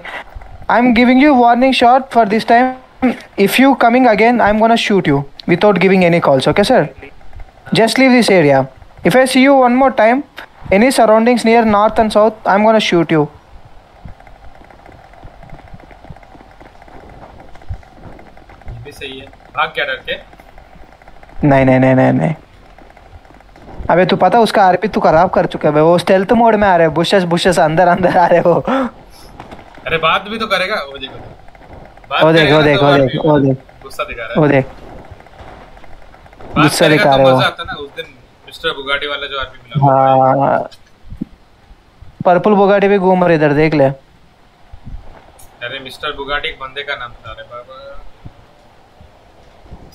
i'm giving you warning shot for this time if you coming again i'm gonna shoot you without giving any calls okay sir just leave this area if i see you one more time any surroundings near north and south i'm gonna shoot you ये भी सही है भाग क्या डर के नहीं नहीं नहीं नहीं नहीं अबे तू पता उसका आरपी तू खराब कर चुका है वो स्टेल्थ मोड में आ रहे बुशेस बुशेस अंदर अंदर आ रहे हो अरे बात भी तो करेगा वो देखो। वो देख वो तो देख वो देख वो देख। गुस्सा दिखा रहा वो देख। गुस्सा दिखा तो रहे हो ना उस दिन मिस्टर बुगाटी वाला जो आरपी मिला हाँ। पर्पल बुगाटी भी घूम रहे इधर देख ले। अरे मिस्टर बुगाटी एक बंदे का नाम था अरे बाबा।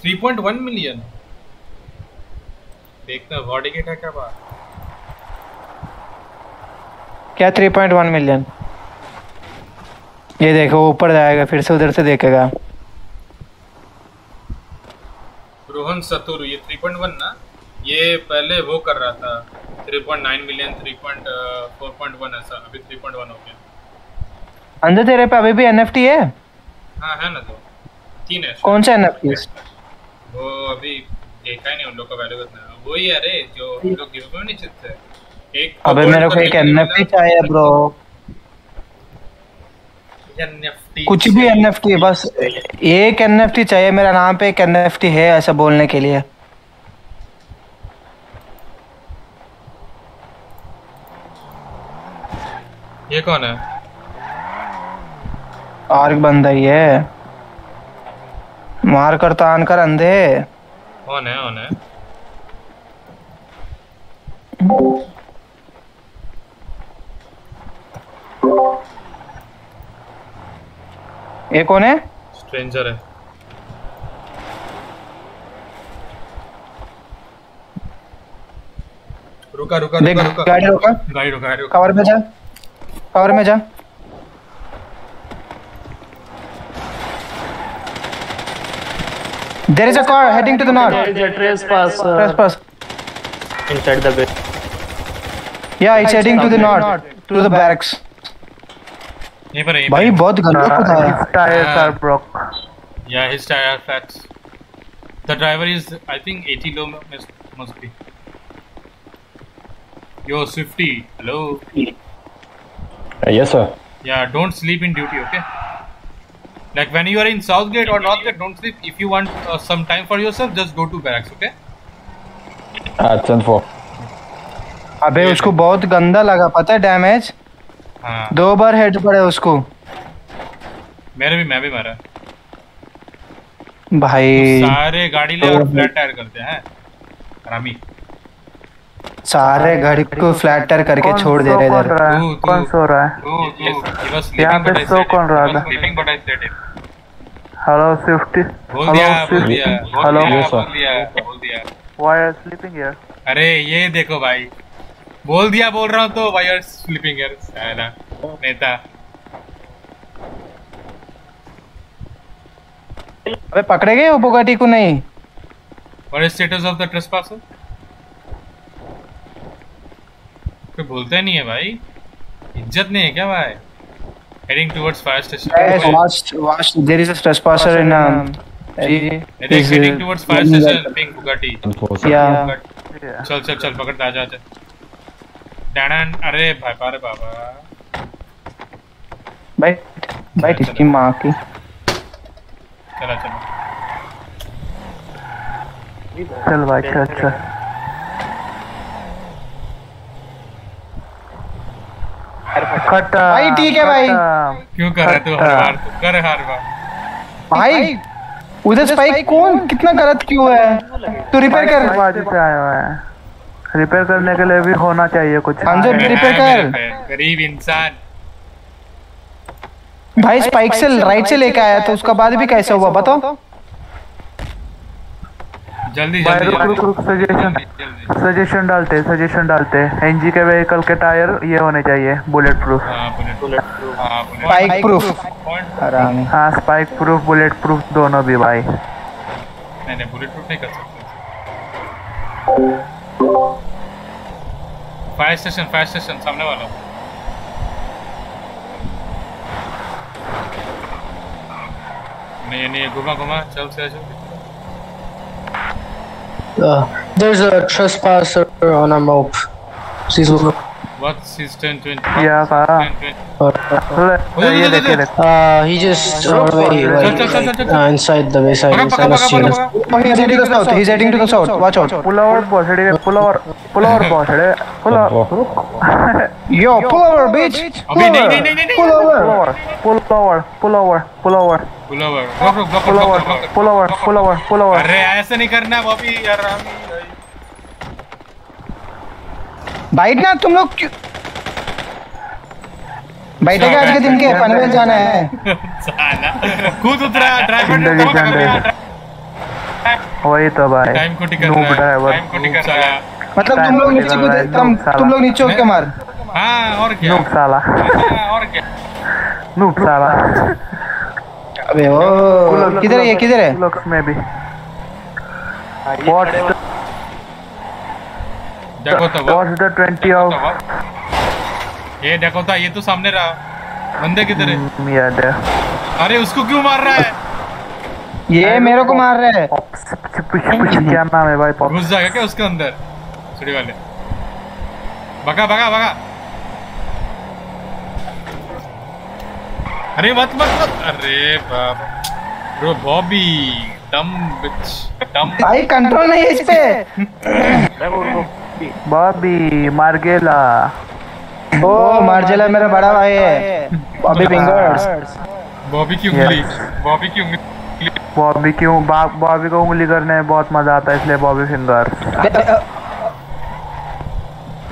3.1 मिलियन। देखना बॉडी के क्या क्या बात? क्या 3.1 मिलियन ये देखो ऊपर जाएगा फिर से उधर से देखेगा। रोहन सतुर ये 3.1 ना? ये पहले वो कर रहा था 3.9 मिलियन 3.4.1 ऐसा अभी 3.1 हो गया। अंदर तेरे पे अभी भी एनएफटी है? हाँ है ना तो। तीन है। कौन सा एनएफटी वो अभी देखा ही नहीं उन लोग का वैल्यू कितना है वही अरे जो हम लोग गिव नहीं जीतते एक अबे मेरे को एक एनएफटी चाहिए ब्रो NFT कुछ भी एनएफटी बस एक एनएफटी चाहिए मेरा नाम पे एक एनएफटी है ऐसा बोलने के लिए। ये कौन है? और एक बंदा ही है। मार कर तान कर अंधे। कौन है कौन है? ये कौन है स्ट्रेंजर है रुका रुका रुका रुका गाड़ी रोका गाड़ी रुका गाड़ी रुका कवर में जा कवर में जा There is a car heading to the north. There is a trespasser. Trespass. Inside the base. Yeah, it's heading to the north, to the barracks. यहीं पर यहीं भाई बहुत गंदा खुदा है Tires are broke. Yeah, his tire are flats. The driver is, I think, 80 low must, must be. Yo, Swifty, hello. Uh, yes, sir. Yeah, don't sleep in duty, okay? Like when you are in Southgate or Northgate, don't sleep. If you want uh, some time for yourself, just go to barracks, okay? 10 4. अबे उसको बहुत गंदा लगा पता है डैमेज हाँ। दो बार हेड पड़े उसको। मेरे भी मैं भी मारा। भाई। तो सारे गाड़ी ले और फ्लैट टायर करते हैं हरामी सारे गाड़ी को फ्लैट टायर करके छोड़ दे रहे इधर। कौन सो रहा है? यहाँ पे सो कौन रहा था? हेलो स्विफ्टी दिया बोल हेलो दिया बोल दिया। दिया व्हाई आर स्लीपिंग अरे ये देखो भाई। बोल दिया बोल रहा हूँ तो वाई आर स्लीपिंग हियर साला नेता। अबे पकड़े गए वो बुगाटी को नहीं? What is status of the trespasser कोई बोलता नहीं है भाई। इज़्ज़त नहीं है क्या भाई? Heading towards fire Guys, station watch, watch. There is a trespasser in um. Heading towards fire station pink Bugatti. Yeah. चल चल चल पकड़ आजा आजा डैनन अरे भाई अरे बाबा। बैठ बैठ इसकी माँ की। चला चला। चल भाई चल चल। भाई ठीक है भाई। क्यों कर रहा तू हर बार? तू कर हर बार। भाई उधर स्पाइक कौन? कितना गलत क्यों है? तू रिपेयर कर। बाजू से आया हुआ है। रिपेयर करने के लिए भी होना चाहिए कुछ। अंजो अरे रिपेयर कर। गरीब इंसान। भाई स्पाइक से राइट से लेके आया तो उसका बाद भी कैसे हुआ बताओ। जल्दी जल्दी। रुक रुक रुक सजेशन सजेशन डालते सजेशन डालते। एनजी के व्हीकल के टायर ये होने चाहिए बुलेट प्रूफ हाँ हाँ स्पाइक प्रूफ हाँ स्पाइक प्रूफ बुलेट प्रूफ दोनों भी भाई। नहीं नहीं बुलेट प्रूफ नहीं कर सकते। फायर स्टेशन फायर स्टेशन सामने वाला। नहीं नहीं घुमा घुमा चल से चल। Uh, there's a trespasser on a mope. What's his 1020? Yeah, 1020. ये Uh, he just like, like uh, inside the base. Inside, inside the shield. Oh, he's heading to the south. He's heading to the south. Watch out. Pull over बॉसड़े pull over pull over बॉसड़े pull over Yo, pull over, bitch. Pull अबे नहीं over. Pull over. Pull over block block block pull over block pull over pull over pull over अरे ऐसे नहीं करना बॉबी यार बाइट ना तुम लोग क्यों बैठेगा आज के दिन के पनवेल जाना है। साला खुद उतरा ड्राइवर वही तो भाई। टाइम को टिक कर रहा है ड्राइवर टाइम को टिक कर रहा है। मतलब तुम लोग नीचे कूद तुम तुम लोग नीचे होके मार। हाँ और क्या? नूब साला। हाँ, और क्या? नूब साला। अबे ओ किधर है किधर है? लुक्स में भी। व्हाट्स देखो तो व्हाट्स द 20 ऑफ़ ये देखो था ये तो सामने रहा। बंदे किधर है? याद है अरे उसको क्यों मार रहा है? ये मेरे को मार रहे हैं। क्या नाम है भाई पॉप घुस जाएगा क्या उसके अंदर? सीढ़ी वाले। भगा भगा भगा। अरे मत मत मत। अरे बाप। ब्रो बॉबी डम बिच डम। भाई कंट्रोल नहीं है इस पे। बॉबी मार्गेला ओ मार्जेला मेरा बड़ा भाई है। बॉबी फिंगर्स बॉबी की उंगली। बॉबी की उंगली। बॉबी क्यों बा- बॉबी को उंगली करने में बहुत मज़ा आता है इसलिए बॉबी फिंगर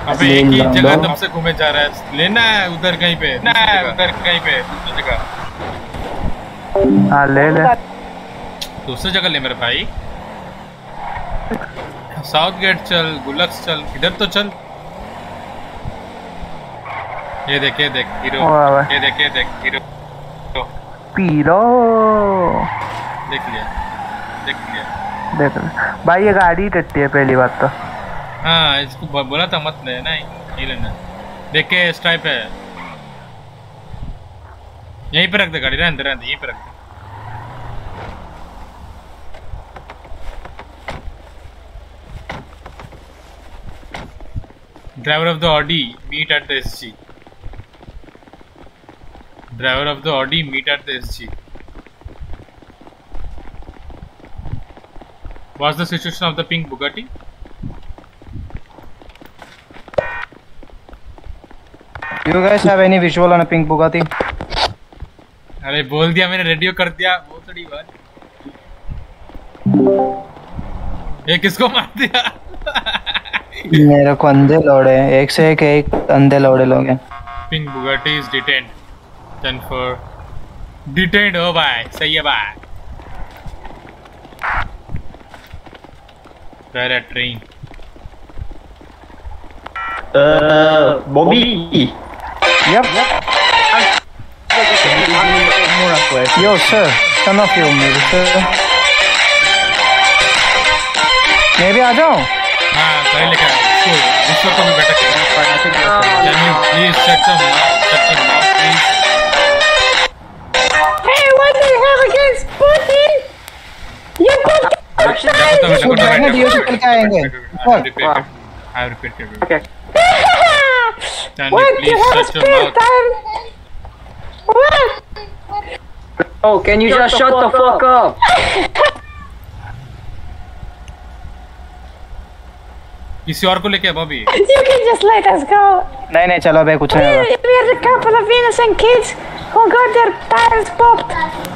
अबे एक ही जगह तब से घूमे जा रहा है। लेना है उधर कहीं पे ना उधर कहीं पे दूसरी जगह। हाँ ले ले। दूसरी जगह ले मेरे भाई। साउथ गेट चल गुलक्स चल इधर तो चल। ये देख ये देख हीरो। ये देख ये देख हीरो। तो पीरो। देख लिया देख लिया। देख ले। भाई ये गाड़ी टट्टी है पहली बात तो। हाँ इसको बोला था मत ले नहीं नहीं लेना। देख के स्ट्राइप है। यहीं पे रख दे गाड़ी रहने दे रहने दे यहीं पे रख दे। Driver of the Audi, meet at the SG. Driver of the Audi, meet at the SG. What's the situation of the pink Bugatti? You guys have any visual on a pink Bugatti? अरे बोल दिया मैंने रेडियो कर दिया वो थोड़ी बात ये किसको मार दिया मेरे को अंधे लौड़े एक से एक एक अंधे लौड़े लोग हैं pink Bugatti is detained then for detained हो भाई सही है भाई train? Uh, Bobby. Yep. Yo, sir, turn off your music, sir. मैं भी आ जाऊँ हाँ गाड़ी लेकर इसको विश्व को भी बैठक can you please shut the mouth shut the mouth please देखो तो देखो तो बैठने दियो से चल के आएंगे I have repeated it. Okay. Can you What the please hell shut your mouth? What? Oh, can you just shut the fuck up? किसी और को लेके आ Bobby You can just let us go. नहीं नहीं चलो भाई कुछ नहीं We're, होगा we're a couple of innocent kids who got their tires popped.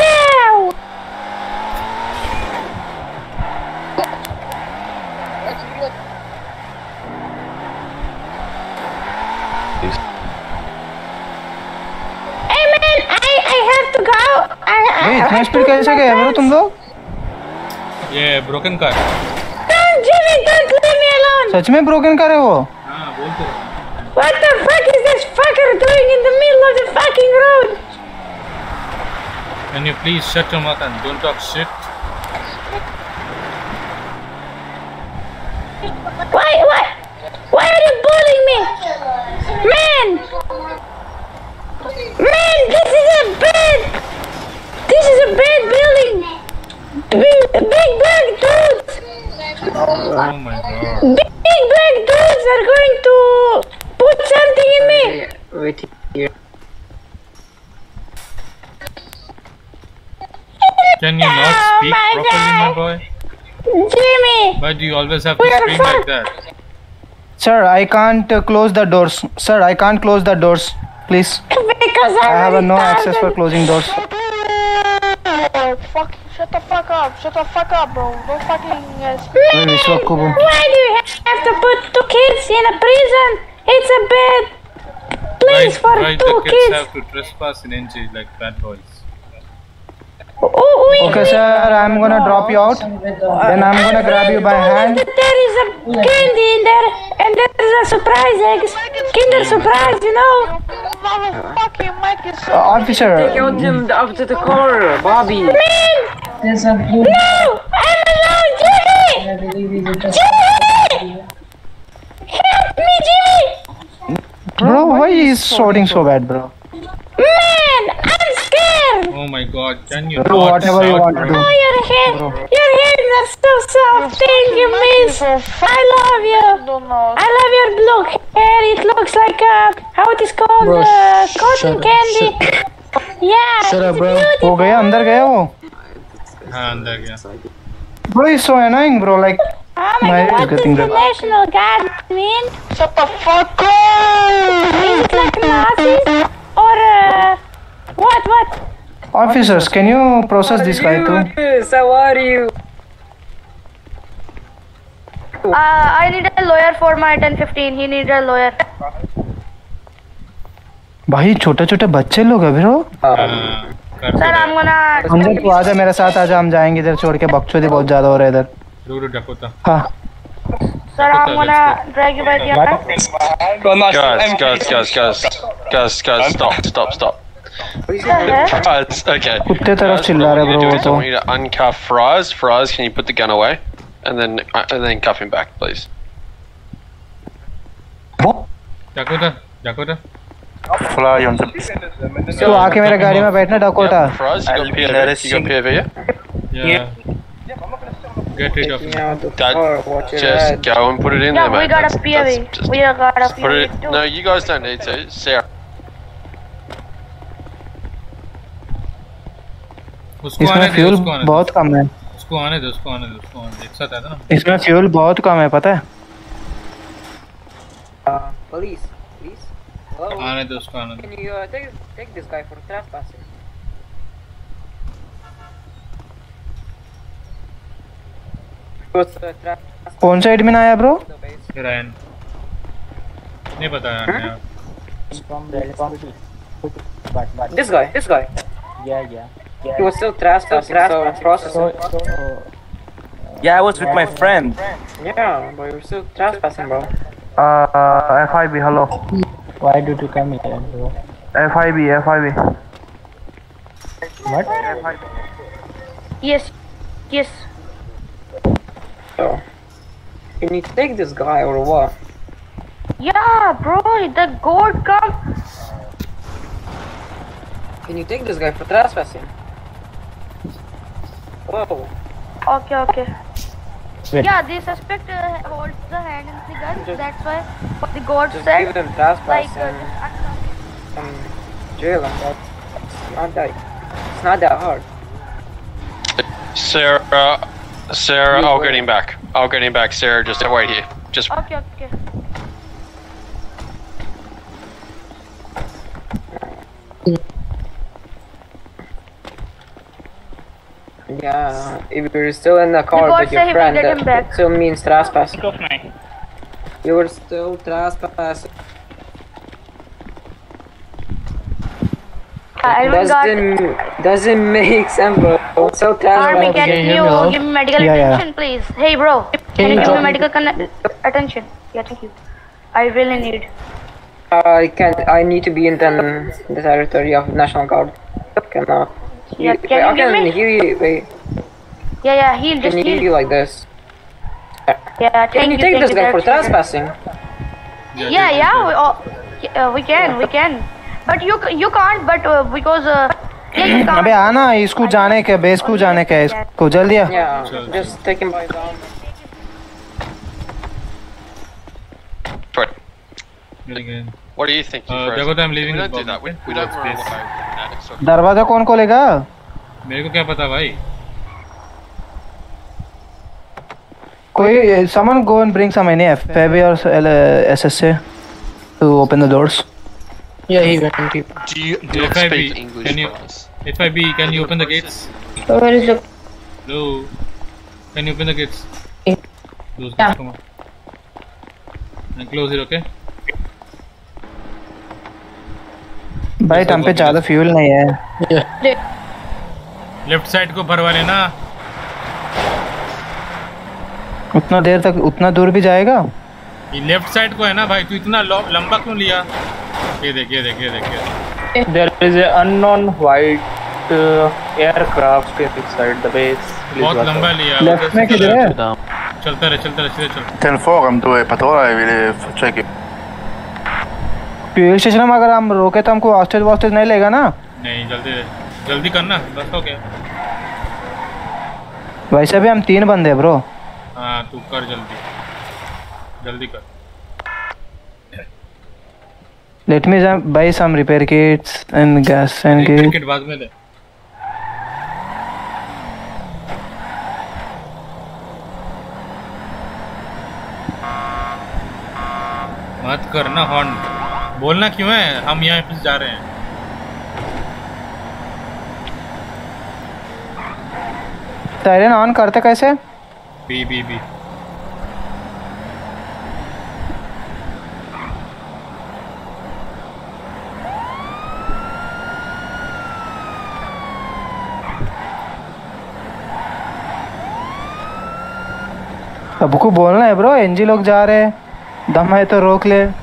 भाई इतना स्पीड कैसे गए ब्रो तुम लोग ये ब्रोकन कार. सच में ब्रोकन कर है वो हाँ बोल तो What the fuck is this fucker doing in the middle of the fucking road? Can you please shut your mouth and don't talk shit? Why, why, why are you bullying me? Man! Man, this is a bad, this is a bad building. Big, big black dudes, Oh my god. big black dudes are going to put something in me. Wait here. Can you not speak properly, my boy? Jimmy, Why do you always have to We are scream like that? Sir, I can't uh, close the doors. Sir, I can't close the doors. Please. because I, I have a no access for closing doors. Fuck, shut the fuck up, shut the fuck up, bro. Don't fucking uh, Wait, Why do you have to put two kids in a prison? It's a bad place Why, for why two the kids kids. have to trespass in NG like bad boys? Oh, wait, Okay, sir, I'm gonna drop you out. Then I'm gonna grab you by hand. There is a candy in there, and there is a surprise eggs. Kinder surprise, you know. Motherfucking mic is Uh, officer. Take out him up to the car, Bobby. Man! There's a. No! I'm alone, Jimmy! Jimmy! Help me, Jimmy! Bro, why is shouting so bad, bro? Man, I'm scared! Oh my god, can you Do not whatever you shout, want to bro? do. Oh, your hair, your hands are so soft. Thank you, miss. I love you. I love your blue hair. It looks like uh, how it is called, Bro, uh, shut cotton up, candy. Yeah, Shut up, it's bro. beautiful. हो गया अंदर गया वो हाँ अंदर गया Bro, he's so annoying, bro. Like, Oh my my head is god, getting red. international guard, man. Shut the fuck up! Is it like Nazis? What? What? Officers, can you process this guy too? Dude? How are you? Uh, I need a lawyer for my 1015. He needs a lawyer. भाई छोटे छोटे बच्चे लोग हाँ। तो है ब्रो सर आई गोना हम लोग आजा मेरे साथ आजा हम जाएँगे इधर छोड़ के बकचोदी बहुत ज़्यादा हो रहे इधर रुक रुक डको sir I gonna drag you by the arm Gauss गॉस गॉस Gauss stop stop stop Guys, okay. कुत्ते तरफ चिल्ला रहे What ब्रो you वो do is I तो want you to uncuff Fries. Fries, can you put the gun away? And then, uh, and then cuff him back, please. Dakota Dakota Fly on the. तू आके मेरे गाड़ी में बैठना Dakota Fries, you got POV? You got POV? Yeah? Yeah. Get rid of him. Dad, just go and put it in Yeah, there, we mate. got a That's- POV. that's just- We got a Put POV it. too. No, you guys don't need to. Sarah. इसमें फ्यूल उसको आने दे बहुत कम है उसको आने दे उसको आने दे उसको आने दे एक साथ आया ना इसमें फ्यूल बहुत कम है पता है Uh, please. Hello. आने दे उसको आने दे uh, take this guy for trespassing? What's uh, trespassing? कौन सा एडमिन आया ब्रो रैन नहीं पता यार This guy, this guy. Yeah, yeah. Yeah. He was still trespassing, so processing. So, so, Yeah, I was with my friend. Yeah, but you were still trespassing, bro. Uh, FIB, hello. why did you come here, bro? FIB, FIB. What? Yes. Yes. So, can you take this guy or what? Yeah, bro, the goat come. Can you take this guy for trespassing? Whoa. Okay, okay. Wait. Yeah, the suspect uh, holds the hand in the gun. That's why the goat Just said give him trespass like uh, and um, jail him. That's, that's not that. It's not that hard. Sarah, Sarah, I'll get him back. I'll get him back, Sarah. Just wait here. Just Okay, okay. Yeah, if you're still in the car God with your friend, that back. still means trespassing. You were still trespassing. Uh, I will got Doesn't doesn't make sense, bro. So Army, trespassing. can you give me medical Yeah, yeah. attention, please? Hey, bro, can, you you give me me? medical attention? Yeah, thank you. I really need. I can't. I need to be in the, the territory of National Guard. Cannot. Yeah, Wait, can I you give can me? hear you. Wait, Yeah, yeah, heal, just can hear heal. you like this? Yeah, thank Can you take thank this guy for that's- trespassing? Yeah, yeah, we, oh, yeah, uh, we can, we can. But you c- you can't, but uh, because uh, yeah, you can't. अबे आना इसको जाने के बेस को जाने का है इसको जल्दी आ Yeah, just take him by down. What do you think? you Uh, Frozen? Jagat, I'm leaving We this don't do bomb, that. We, okay? we don't Without rely space. on that. It's okay. दरवाजा कौन खोलेगा मेरे को क्या पता भाई कोई someone go and bring some any FAB or SSA to open the doors Yeah, he went to. Do you, do you FIB, speak English, can you, guys? FIB, can you open the gates? Where is the? Hello, can you open the gates? Close Yeah. gates, come on. And close it, okay? भाई टम पे ज़्यादा फ्यूल नहीं है लेफ़्ट साइड को भरवा लेना उतना देर तक उतना दूर भी जाएगा ये लेफ़्ट साइड को है ना भाई तू इतना लंबा क्यों लिया ये देख ये देख ये देख। There is a unknown white uh, aircraft inside the base. Please बहुत लंबा लिया Left में किधर है? चलता रहे चलता रहे सीधे चल Ten four, I'm doing patrol. I will check it. Fuel station में अगर हम रोके तो हमको हॉस्टेज वॉस्टेज नहीं लेगा ना? नहीं जल्दी जल्दी करना बस हो गया। वैसे भी हम तीन बंदे ब्रो हाँ तू कर जल्दी। जल्दी कर। Let me buy some repair kits and gas and cricket बाद में ले। मत करना हॉर्न। बोलना क्यों है? हम यहाँ पे जा रहे हैं। सायरन ऑन करते कैसे? B B B. सबको बोलना है ब्रो एनजी लोग जा रहे हैं। दम है तो रोक ले।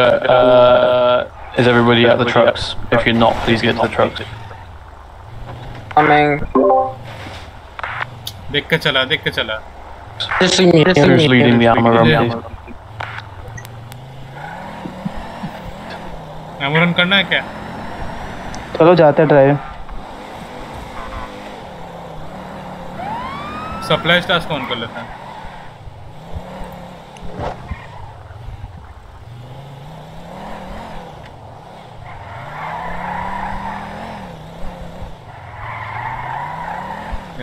uh, is everybody at the trucks? If you're not, please get to the trucks. Coming. देख के चला देख के चला Who's leading the armor room, please? एमरन करना है क्या चलो जाते ड्राइव सप्लाई स्टार्स कौन कर लेता है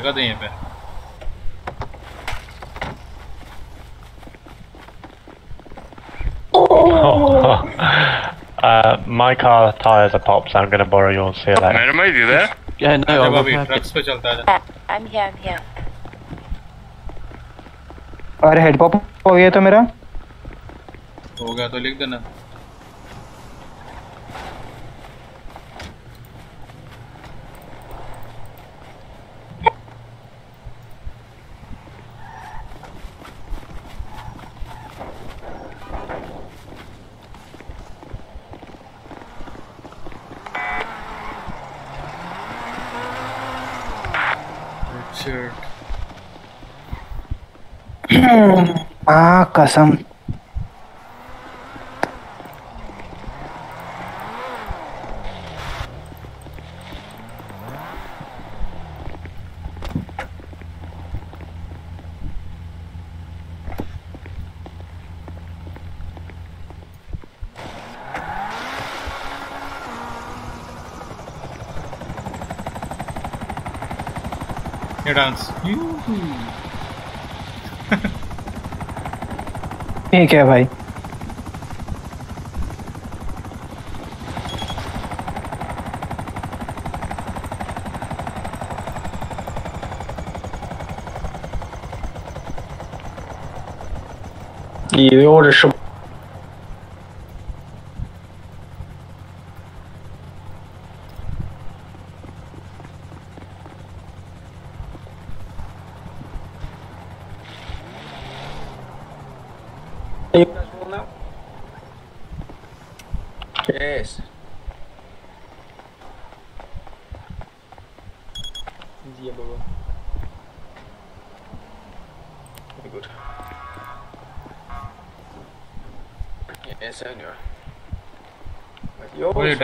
देखा तो यहीं पे uh, my car tires are popped, so I'm going to borrow yours. See you later. Madam, are you there? Yeah, no, जब I'll अभी repair ट्रक्स पे चलता है I'm here, I'm here. अरे हेड पॉप हो गया तो मेरा हो गया तो लिख देना शिट आ कसम। ये डांस ठीक है भाई।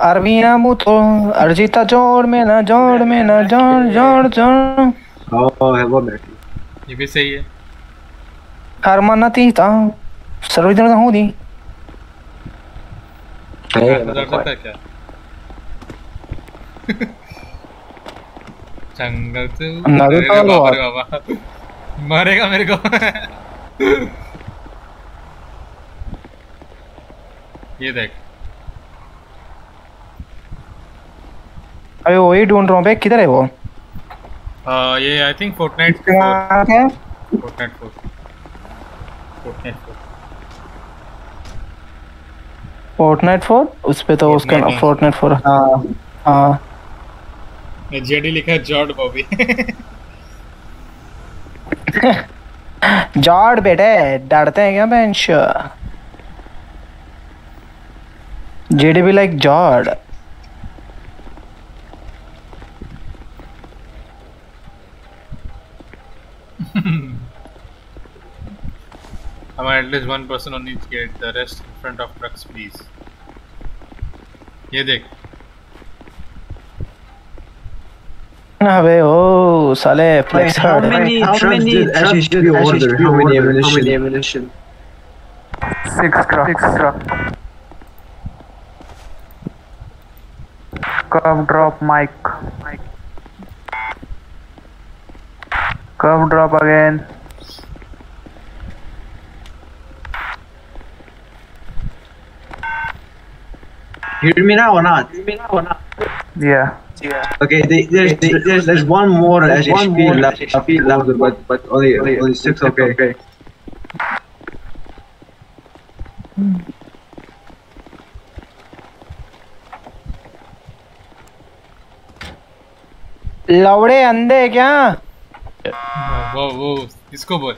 अरबिया मुतो अरजीता जोड़ में ना जोड़ में ना जोड़ जोड़ जोड़। ओ है वो बेटी ये भी सही है। अरमा ना ती ता सर्विदर ना होती जंगल से मरेगा मेरे को। वही ढूंढ रहा हूँ बे किधर है वो? आ, ये आई थिंक फोर्टनाइट कहाँ है Fortnite Fortnite four Fortnite four उस पे तो उसका है। फोर्टनाइट फोर हाँ हाँ। जेडी लिखा है जॉर्ड बॉबी जॉर्ड बेटे डरते हैं क्या बेंच जेडी भी लाइक जॉर्ड least one person on each gate. The rest in front of trucks, please. ये देख अबे ओ साले flex how many how trucks many did trucks SHP did order? SHP How many order? ammunition? How many ammunition? Six truck. Six truck. Curve drop mic. Curve drop again. Hear me now or not? Yeah. Okay, they, there's, there's there's one more There's one SHP more left, SHP left, but but only only six. Okay. लवड़े अंधे क्या वो वो इसको बोल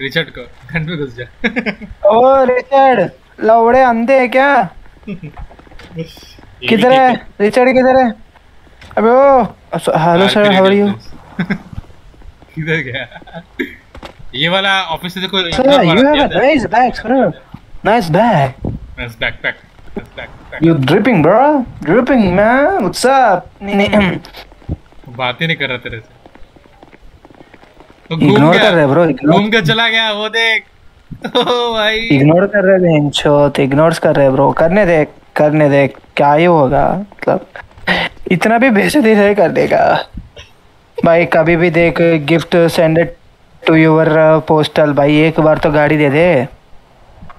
रिचर्ड को घंट में घुस जा ओ रिचर्ड लवड़े अंधे हैं क्या किधर है? रिचर्ड किधर है? अबे ओ hello sir how are you किधर गया? ये वाला ऑफ़िस से देखो sir you have a nice bag sir nice bag nice backpack you dripping bro dripping man what's up बात ही नहीं कर रहा तेरे से। तो Ignore कर रहे ignore. घूम के चला गया वो देख। ओ भाई। इग्नोर कर रहे हैं बेंचो तो इग्नोर कर रहे ब्रो करने दे करने दे क्या ही होगा? मतलब इतना भी बेइज्जती नहीं कर देगा भाई कभी भी देख gift send it to your postal भाई एक बार तो गाड़ी दे दे।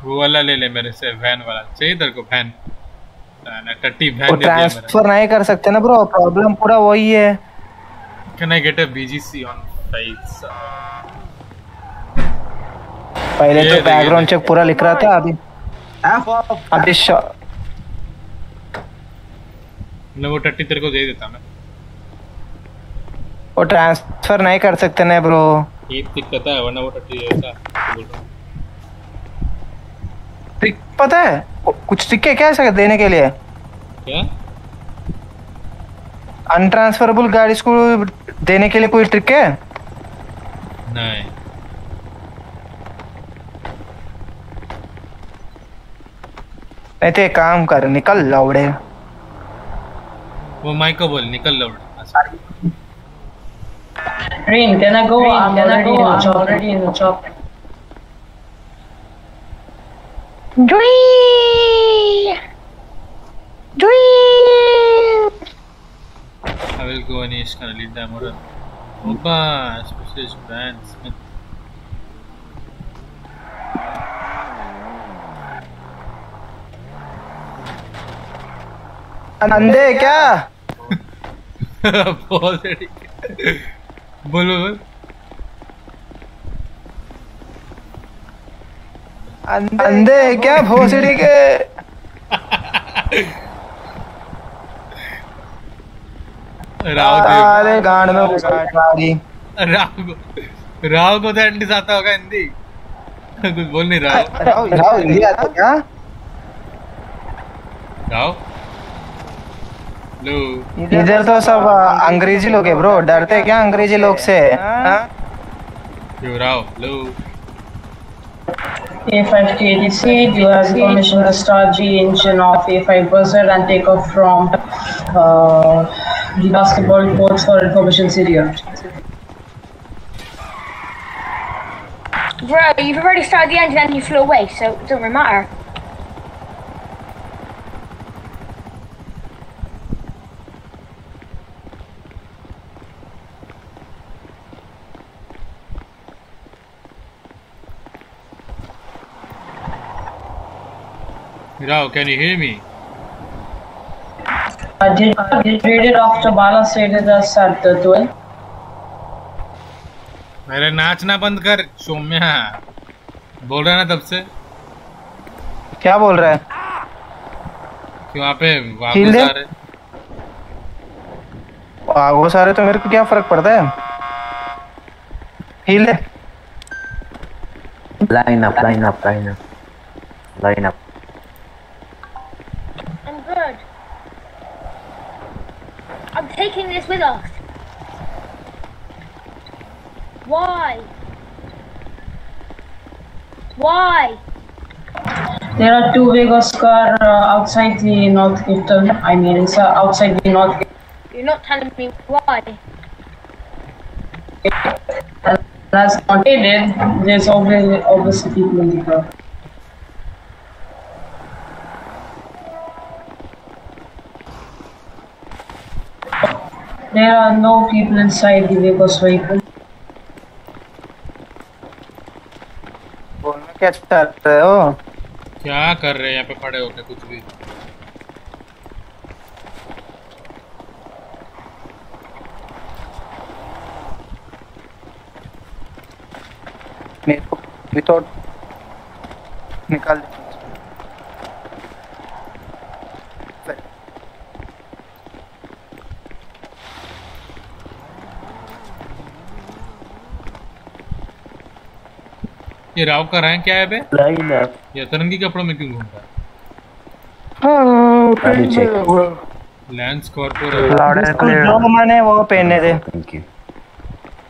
वो वाला ले ले मेरे से वैन वाला। चाहिए तेरे को वैन ना टट्टी वैन ट्रांसफ़र नहीं कर सकते ना ब्रो प्रॉब्लम पूरा वही है। Can I get a BGC on पैसा पहले तो बैकग्राउंड चेक पूरा लिख रहा था अभी अभी श- मतलब वो टट्टी तेरे को दे देता मैं। वो ट्रांसफ़र नहीं कर सकते ना ब्रो ये दिक्कत है वरना वो टट्टी दे देता। ट्रिक पता है कुछ ट्रिक है क्या ऐसा देने के लिए? क्या? अनट्रांसफरेबल गाड़ी को देने के लिए कोई ट्रिक है? नहीं। नहीं तो काम कर निकल लौड़े। वो माइक को बोल निकल लो train can I go can I go already in chop Dree Dree I will go and is can lead them over Opa specialist brand अंधे क्या? बहुत बोल बोल। अंधे अंधे क्या भोसड़ी के राव गांड में राव को राव को तो एटलीस्ट आता होगा हिंदी। कुछ बोल नहीं रहा। राव राव हिंदी आता क्या? राव? इधर तो सब अंग्रेज़ी लोग है ब्रो डरते क्या अंग्रेज़ी लोग से हाँ? यो राव लो A580C, do you have permission to start G engine off A5 buzzer and take off from uh, the basketball court for information area? Bro, you've already started the engine and you flew away, so it doesn't really matter. Rao can you hear me I did, I did read it after Bala stated us at the 12. मेरे नाचना बंद कर सौम्या बोल रहा है ना तब से क्या बोल रहा है कि वहाँ पे। आ रहे आगो सारे तो मेरे को क्या फ़र्क पड़ता है हिल दे Line up, line up, line up. Line up. Why? Why? There are two Vegas car uh, outside the North Gate. uh, I mean, it's uh, outside the North Gate. You're not telling me why. And as stated, there's obviously, obviously people in the car. There are no people inside the Vegas vehicle. क्या कर रहे हो? क्या कर रहे हैं? यहाँ पे खड़े होके कुछ भी। मेरे को विदाउट निकाल ये राव का रैंक क्या है बे? Line up. ये तरंगी कपड़ों में क्यों घूमता है? check. लैंस कॉर्पोरल जिसको जो माने वो Thank you.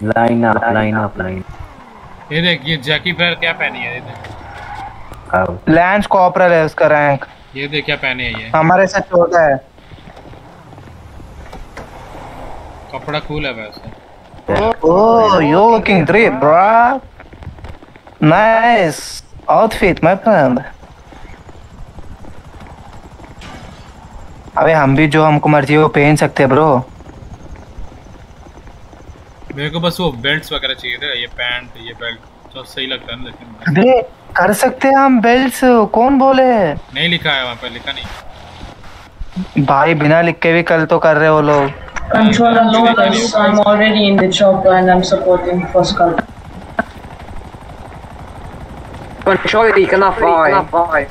Line up, line up, line ये देख ये जैकी पैर क्या पहनी है ये देख. लैंस कॉपरल है उसका रैंक ये देख क्या पहने है ये। हमारे से छोटा है। कपड़ा कूल है वैसे। Oh, you're looking great, bro. Nice outfit, my friend. अबे हम भी जो हमको मर्ज़ी हो पहन सकते हैं ब्रो मेरे को बस वो बेल्ट्स वगैरह चाहिए थे ये पैंट ये बेल्ट तो सही लगता है ना लेकिन अबे कर सकते हैं हम बेल्ट्स कौन बोले? नहीं लिखा है वहाँ पे लिखा नहीं। भाई बिना लिख के भी कल तो कर रहे हो लोग। Control and Lucas, I'm already in the job and I'm supporting for Skull. Control, you cannot fly.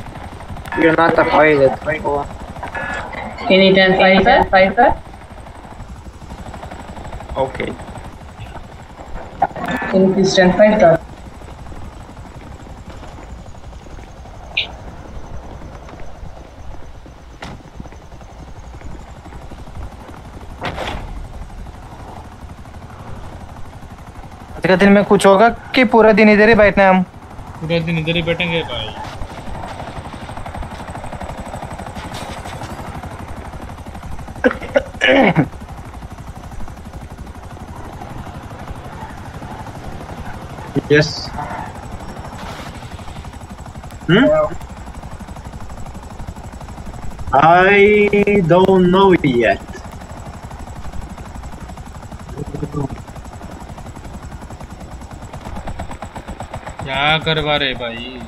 You're not a pilot. Can you then fight that? Fight that? Okay. Can you please then fight that? दिन में कुछ होगा कि पूरा दिन इधर ही बैठना है हम पूरे दिन इधर ही बैठेंगे भाई। यस हम आई डोंट नो येट क्या करवा रहे भाई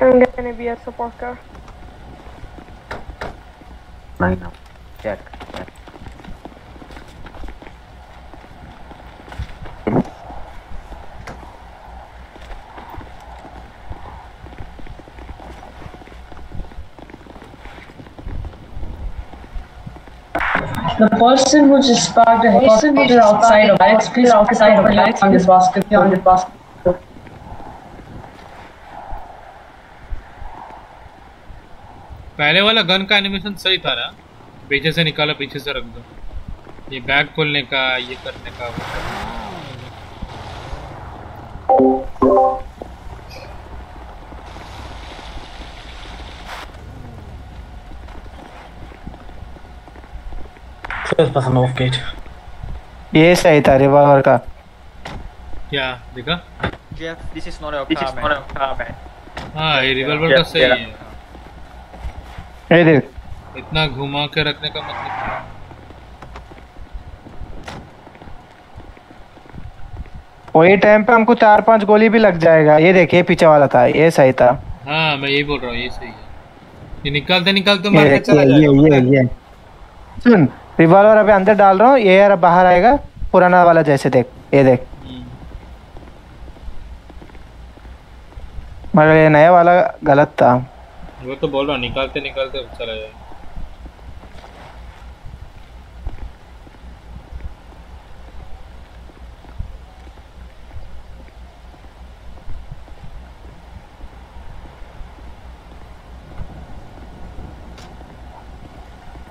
I'm gonna be a support car. Line up. Check. The person who just parked a helicopter outside of Alex, please outside of Alex on this basket, on this basket. पहले वाला गन का एनिमेशन सही था ना पीछे से निकाला पीछे से रख दो ये बैग खोलने का ये करने का वो person off gate. ये सही था रिवॉल्वर का। क्या? देखा? This is not your This car, is man. not a car, man. हाँ ये रिवॉल्वर का सही है। ये देख। इतना घुमा के रखने का मतलब क्या? वही टाइम पे हमको चार पाँच गोली भी लग जाएगा। ये देखिए पीछे वाला था ये सही था। हाँ मैं यही बोल रहा हूँ ये सही है। ये निकालते निकालते मार के चला जाएगा। ये ये ये। सुन रिवॉल्वर अभी अंदर डाल रहा हूँ, ये यार बाहर आएगा, पुराना वाला जैसे देख, ये देख। मगर ये नया वाला गलत था। वो तो बोल रहा हूँ निकालते निकालते चला जाएगा।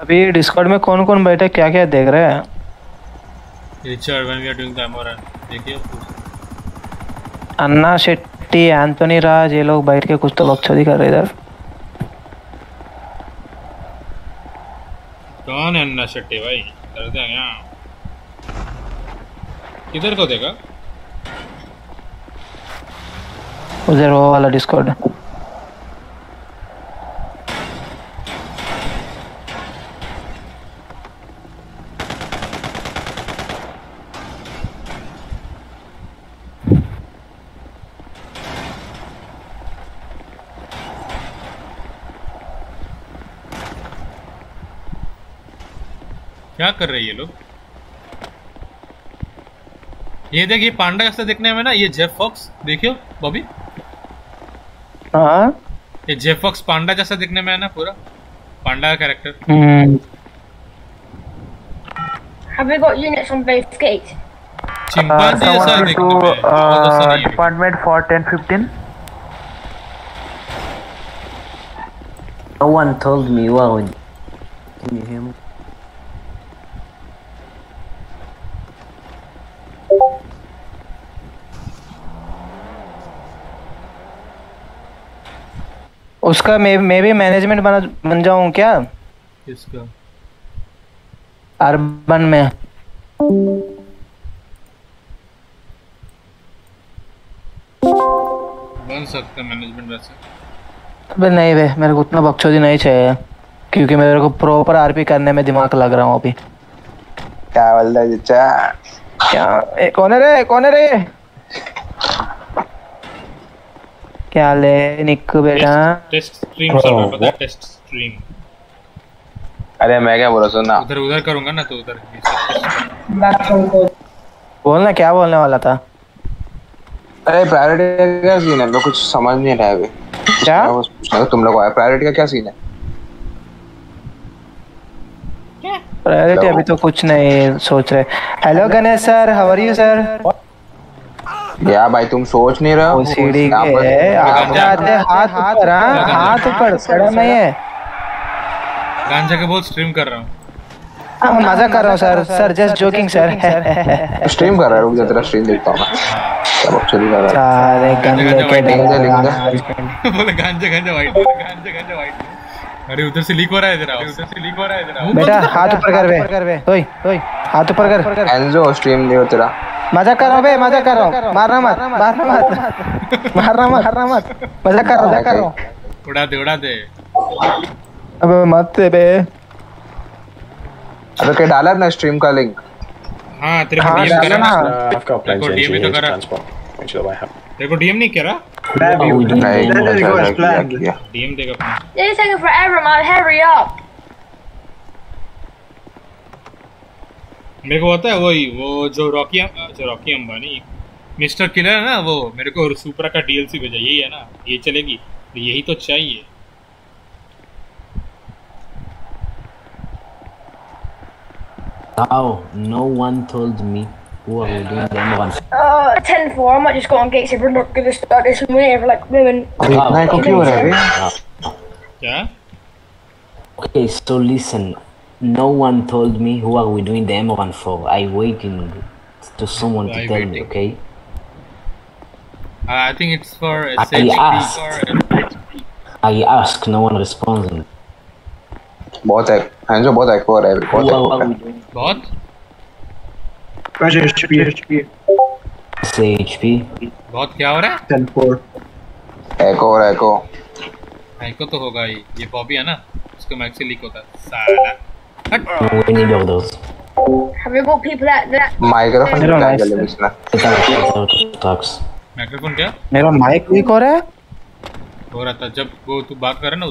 अभी डिस्कॉर्ड में कौन कौन बैठे क्या क्या देख रहे हैं? Richard when we are doing the देखिए अन्ना शेट्टी एंथोनी राज ये लोग बैठ के कुछ तो बकचोदी कर रहे इधर। कौन है अन्ना शेट्टी भाई? डरते हैं यहाँ। किधर को देखा? उधर वो वाला डिस्कॉर्ड क्या कर रहे हैं ये लोग ये देखिए पांडा कैसा दिखने में ना ये जेफ फॉक्स देखियो बॉबी हाँ ये जेफ फॉक्स पांडा जैसा दिखने में है ना पूरा पांडा का कैरेक्टर हम्म Have we got units on both gates? Chimpanzee जैसा दिखने to में है, जैसा uh, नहीं है। department for 1015. No one told me. Wow. Can you hear me? उसका मैं मैं भी मैनेजमेंट बना बन जाऊँ क्या? किसका? अर्बन में। बन सकता मैनेजमेंट वैसे। अबे नहीं बे मेरे को उतना बकचोदी नहीं चाहिए। क्योंकि मेरे को प्रॉपर आरपी करने में दिमाग लग रहा हूँ अभी। क्या बोल रहा है चचा? क्या? कौन है रे? कौन है रे? क्या ले निक बेटा? टेस्ट स्ट्रीम चल रहा है पता है टेस्ट स्ट्रीम अरे मैं क्या बोल रहा सुनना। उधर उधर करूँगा ना तो उधर। बोलना क्या बोलने वाला था? अरे प्रायोरिटी का क्या सीन है? मैं कुछ समझ नहीं रहा अभी। क्या? पूछना तुम लोग आया प्रायोरिटी का क्या सीन है? प्रायोरिटी अभी तो कुछ नहीं सोच रहे। Hello Ganesh sir how are you sir या भाई तुम सोच नहीं रहे हो? सीढ़ी के आप जाते हाथ ऊपर हाँ हाथ ऊपर खड़ा नहीं है गांजा के बहुत स्ट्रीम कर रहा हूँ। हाँ, मज़ा कर रहा हूँ sir sir just joking sir. Stream कर रहा है रुक जा तेरा स्ट्रीम देखता हूँ मैं। क्या कर रहा सारे गन लेके लिंक दे लिंक दे डरा बोले गांजा गांजा वाइट गांजा गांजा वाइट अरे उधर से लीक हो रहा है इधर उधर से लीक हो रहा है बेटा हाथ ऊपर कर बे। ओए ओए हाथ ऊपर कर। एंजो स्ट्रीम नहीं हो तेरा। मज़ा कर रहा हूँ बे मज़ा कर रहा हूँ मारना मत मारना मत मारना मत मारना मत मज़ा कर रहा मज़ा कर रहा हूँ उड़ा दे उड़ा दे अबे मत दे बे अबे क्या डाला अपना स्ट्रीम का लिंक हाँ तेरे को हाँ, डीएम करा ना। ना तेरे को डीएम भी तो करा तेरे को डीएम नहीं करा डीएम देगा अपना They're taking forever, man. Hurry up. मेरे को पता है वही वो जो रॉकी जो रॉकी अंबानी मिस्टर किलर है ना वो मेरे को सुपरा का डीएलसी भेजा यही है ना ये चलेगी तो यही तो चाहिए How? No one told me who are we doing the M1. Uh, 10 4. I might just go on gates if we're not going to start this whenever, like, women. Ah, okay. क्या Okay, so listen. No one told me who are we doing the M1 for. I waiting to someone to I tell me, waiting. okay? I think it's for I asked. I ask, no one responding. बहुत है एंजो बहुत एक्टिव हो रहा है बहुत एक्टिव हो रहा है बहुत HP, HP. Say HP. बहुत क्या हो रहा है 10 4. एको हो रहा है एको माइको तो होगा ही ये बॉबी है ना उसका माइक से लीक होता है साला We need orders. Have you got people that. of talks. Leak हो रहा था जब वो तू बात कर ना.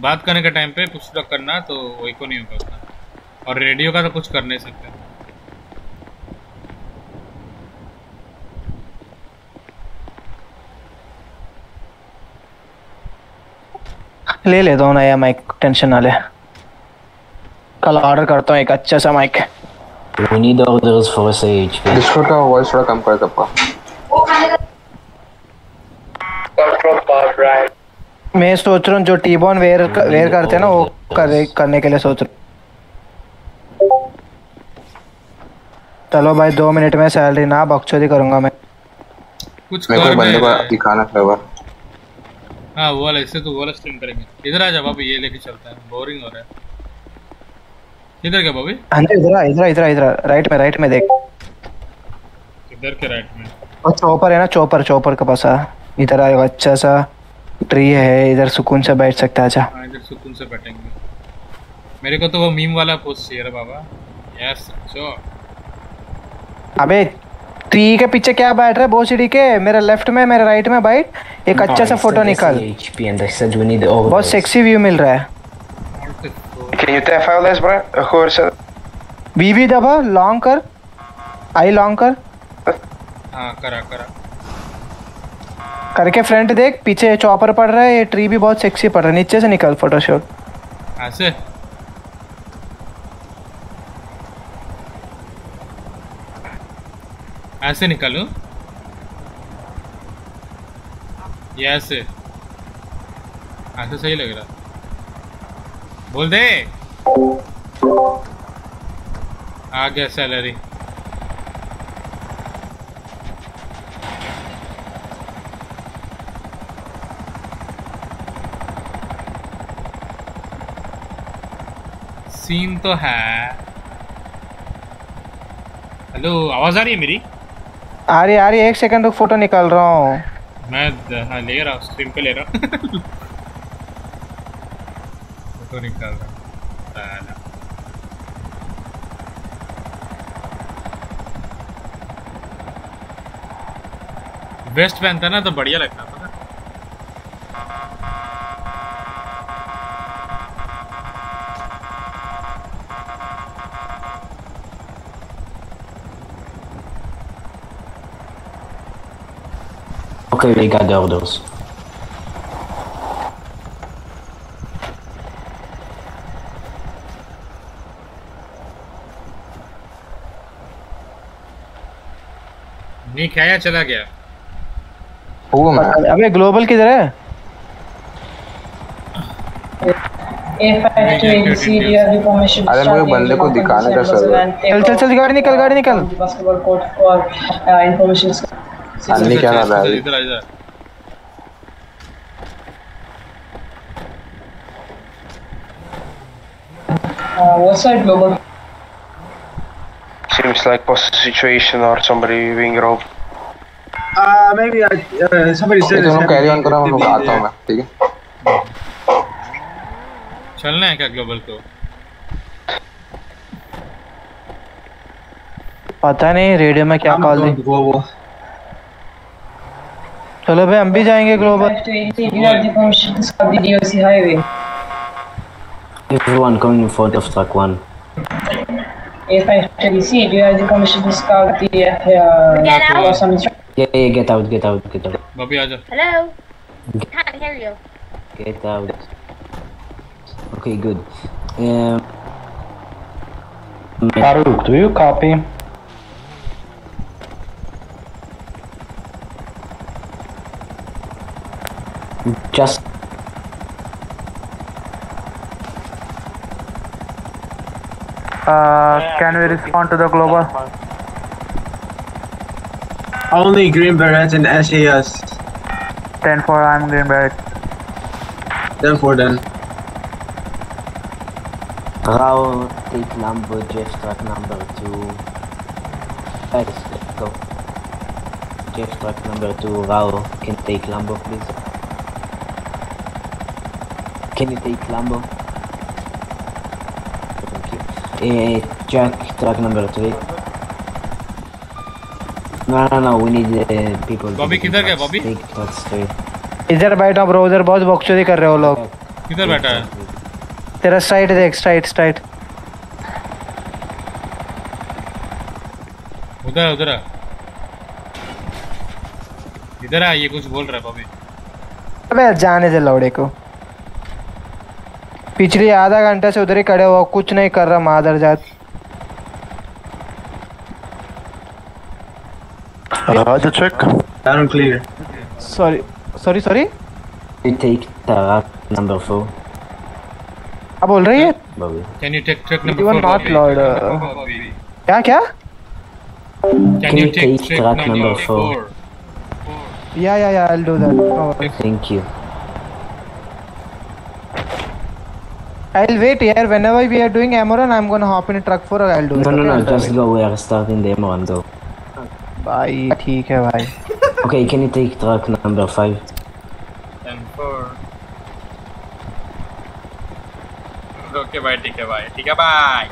बात करने के टाइम पे पुश लॉक करना तो वही को नहीं होगा उतना और रेडियो का तो कुछ कर नहीं सकते ले ले दो नया माइक, टेंशन ना ले कल ऑर्डर करता हूँ एक अच्छा सा mic We need orders for SAHP. Discord का वॉइस थोड़ा कम कर सबका। मैं सोच रहा हूँ जो टी बॉन वेयर वेयर करते हैं ना वो कर, करने के लिए सोच रहा हूँ। चलो भाई दो मिनट में सैलरी ना बकचोदी करूँगा मैं। कुछ मेरे को बंदे को दिखाना फ्लेवर हाँ वो वाला इससे तो वो वाला स्ट्रीम करेंगे। इधर आ जा बाबू ये लेके चलता है। बोरिंग हो रहा है। इधर क्या बाबू हाँ जी, इधर आ, इधर इधर इधर राइट में राइट में देख। इधर के राइट में। और चौपर है ना चौपर चौपर के पास आ। इधर आ अच्छा सा ट्री है इधर सुकून से बैठ सकता है अच्छा। हाँ इधर सुकून से बैठेंगे। मेरे को तो वो मीम वाला पोस्ट चाहिए रे बाबा। यस चो अबे ट्री के पीछे क्या बैठ रहा है बोसीडी के? मेरे लेफ़्ट में मेरे राइट में बैठ एक अच्छा सा फ़ोटो निकाल। SAHP and I said we need orders. बहुत सेक्सी व्यू मिल रहा है। Can you tap file this, bro? Is it? VV दबा लॉन्ग कर। आई लॉन्ग कर। हाँ करा करा। करके फ्रंट देख पीछे चॉपर पड़ रहा है ये ट्री भी बहुत सेक्सी पड़ रहा है। नीचे से निकल फोटोशॉट ऐसे ऐसे निकालू? ये ऐसे ऐसे सही लग रहा। बोल दे। आ गया सैलरी सीन तो है। हेलो आवाज़ आ रही है मेरी? आ रही आ रही एक सेकंड रुक फ़ोटो निकाल रहा हूँ। मैं हाँ ले रहा हूँ स्ट्रीम पे ले रहा हूँ। तो निकल रहा है। वेस्ट पहनता ना तो बढ़िया लगता है Okay, we got all those. नहीं खाया चला गया अबे ग्लोबल किधर है A5 to ADC, do you have the permission to अरे मुझे बंदे को दिखाने का सर चल चल चल गाड़ी निकल गाड़ी निकल uh, information. अन्नी क्या कर रहा है इधर आ इधर Uh, what side global? Seems like a situation or somebody being robbed. Uh, maybe I, uh, somebody said तुम it's कैरी ऑन करो मैं आता हूँ मैं ठीक है चलना है क्या ग्लोबल को पता नहीं रेडियो में क्या कॉल दी global. चलो भाई हम भी जाएँगे global A5 to ADC, do you have the permission to start the DOC highway? Everyone coming in front of truck one. If I succeed, you are permission to scout the. Uh, get out! Yeah, yeah, get out, get out, get out. Bobby. Hello? Get, I can't hear you. Get out. Okay, good. Um, Farouk, do you copy? Uh, can we respond to the global? Only green beret and SAS. 10 4, I'm green beret. Then for then. Rao, take number, Jeff truck number two. Guys, let's go. Jeff truck number two, Rao, can take Lambo, please. Can you take Lambo? Eh, Jack, truck number three. No, no, no, we need uh, people. Bobby take किधर गया. Bobby Take trucks three. इधर बैठा ब्रो उधर बहुत बकचोदी कर रहे हो लोग किधर बैठा है तेरा साइड देख साइड साइड उधर उधर इधर आ ये कुछ बोल रहा है बॉबी अबे जाने दे लौड़े को पिछली आधा घंटे से उधर ही खड़े हुआ कुछ नहीं कर रहा मादर जात Roger, check. Down clear. Sorry sorry sorry You take truck number four. क्या बोल रही है Bobby. Can you take truck You number are 4 not Lord, क्या क्या Can you take truck number four? या या या I'll do that Thank you. I'll wait here whenever we are doing Amoran I'm gonna hop in a truck for I'll do it No, no, no, okay? just go. We are starting the M1, go. भाई ठीक है भाई Okay, can you take truck number five? Okay भाई ठीक है भाई ठीक है भाई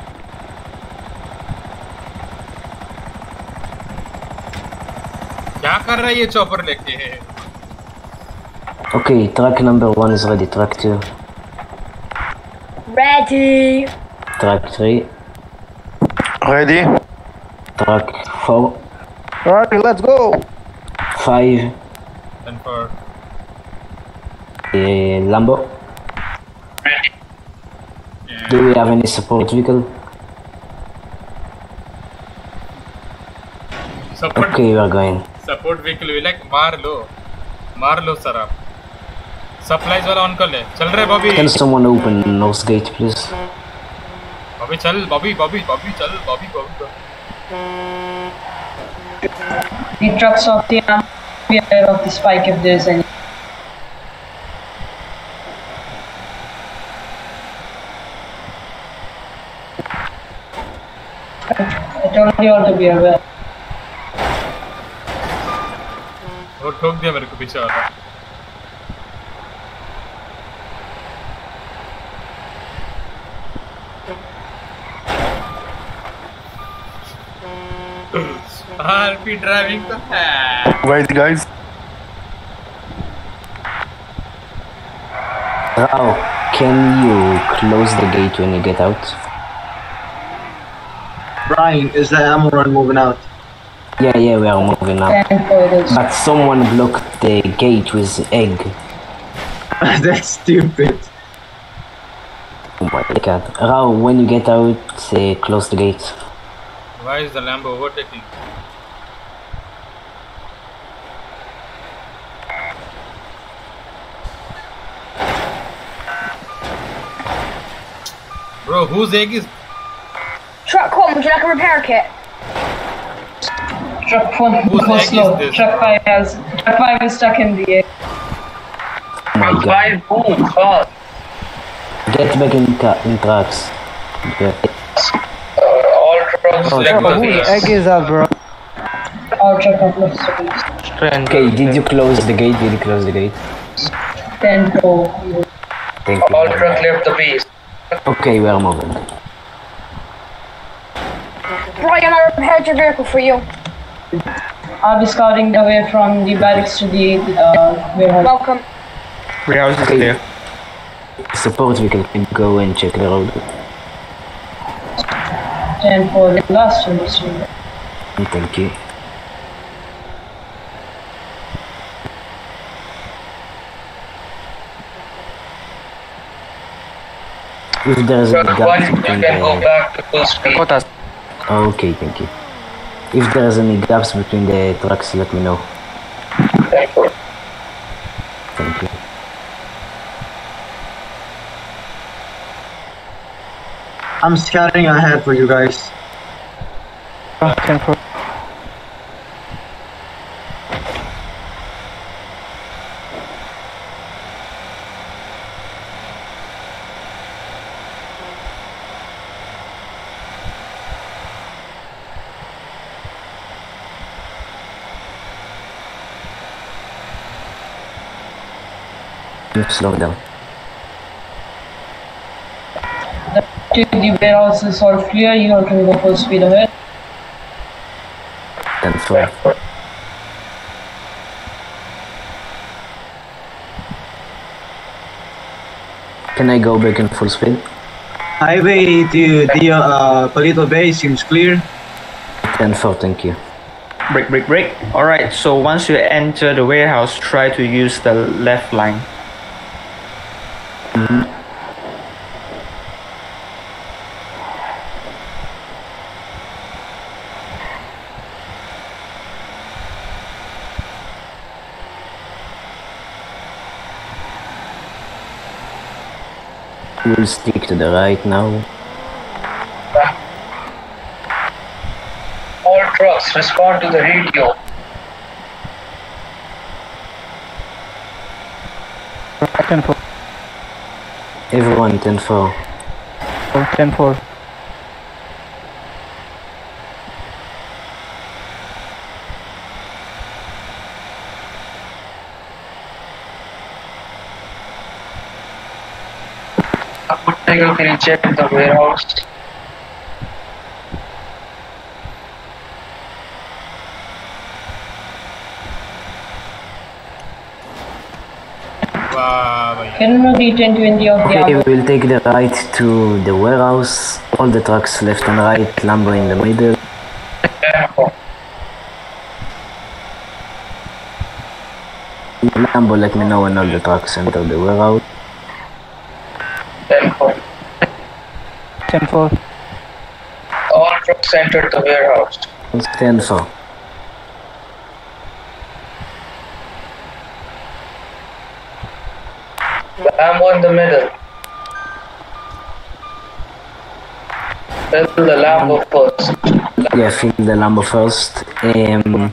क्या कर रहा है ये चॉपर लेके Okay, truck number one is ready. Truck two, Ready. Track 3. Ready. Track 4. Alright, let's go. 5. And 4. Uh, Lambo. Do we have any support vehicle? Support. Okay, we are going. Support vehicle, we like Marlo. Marlo, sir. Supplies वाला ऑन कर ले चल रहे Bobby Can someone open north gate, please? Bobby चल बॉबी बॉबी बॉबी चल Bobby Bobby The trucks of the arm be aware of the spike if there's any. I told you all to be aware. वो ठोक दिया मेरे को पीछे वाला RP driving the है Wait guys Now can you close the gate when you get out? Brian, is the Amaran moving out? Yeah, yeah, we are moving out. But someone blocked the gate with egg. That's stupid. Oh my god. Rao, when you get out, say close the gate. Why is the Lambo overtaking? Bro, whose egg is Truck, Colton, would you like a repair kit? Truck one Whose go egg is slow. this? Truck five has truck five is stuck in the air. Oh my god. boom, God. Get back in, ca- in trucks. Yeah. All trucks Oh, whose egg is that, bro? All truck of left Okay, did you close the gate? Did you close the gate? Ten four. Thank you. All truck left the base. Okay, we are moving. Brian, I repaired your vehicle for you. I'll be scouting the way from the barracks to the uh, warehouse. Welcome. Warehouse is clear. Suppose we can go and check the road. Ten four. The last one is here. Thank you. If there's a Truck gap between the... back to full speed. Okay, thank you. If there's any gaps between the trucks, let me know. Thank you. Thank you. I'm scouting ahead for you guys. Ten four. You slow down. To the warehouse is all clear. You all can go full speed ahead. Ten four. Can I go back in full speed? Highway to the uh, Palito Bay seems clear. Ten four, thank you. Break, break, break. Alright, so once you enter the warehouse, try to use the left line. We'll stick to the right now. All trucks, respond to the radio. Ten four. Everyone, ten four. Ten four. you recheck the warehouse? Can we return to India of the Okay, we'll take the right to the warehouse. All the trucks left and right, Lambo in the middle. Lambo, let me know when all the trucks enter the warehouse. Ten four. All trucks entered the warehouse. Ten four. Lambo in the middle. Fill the Lambo first. Yeah, fill the Lambo first. Um,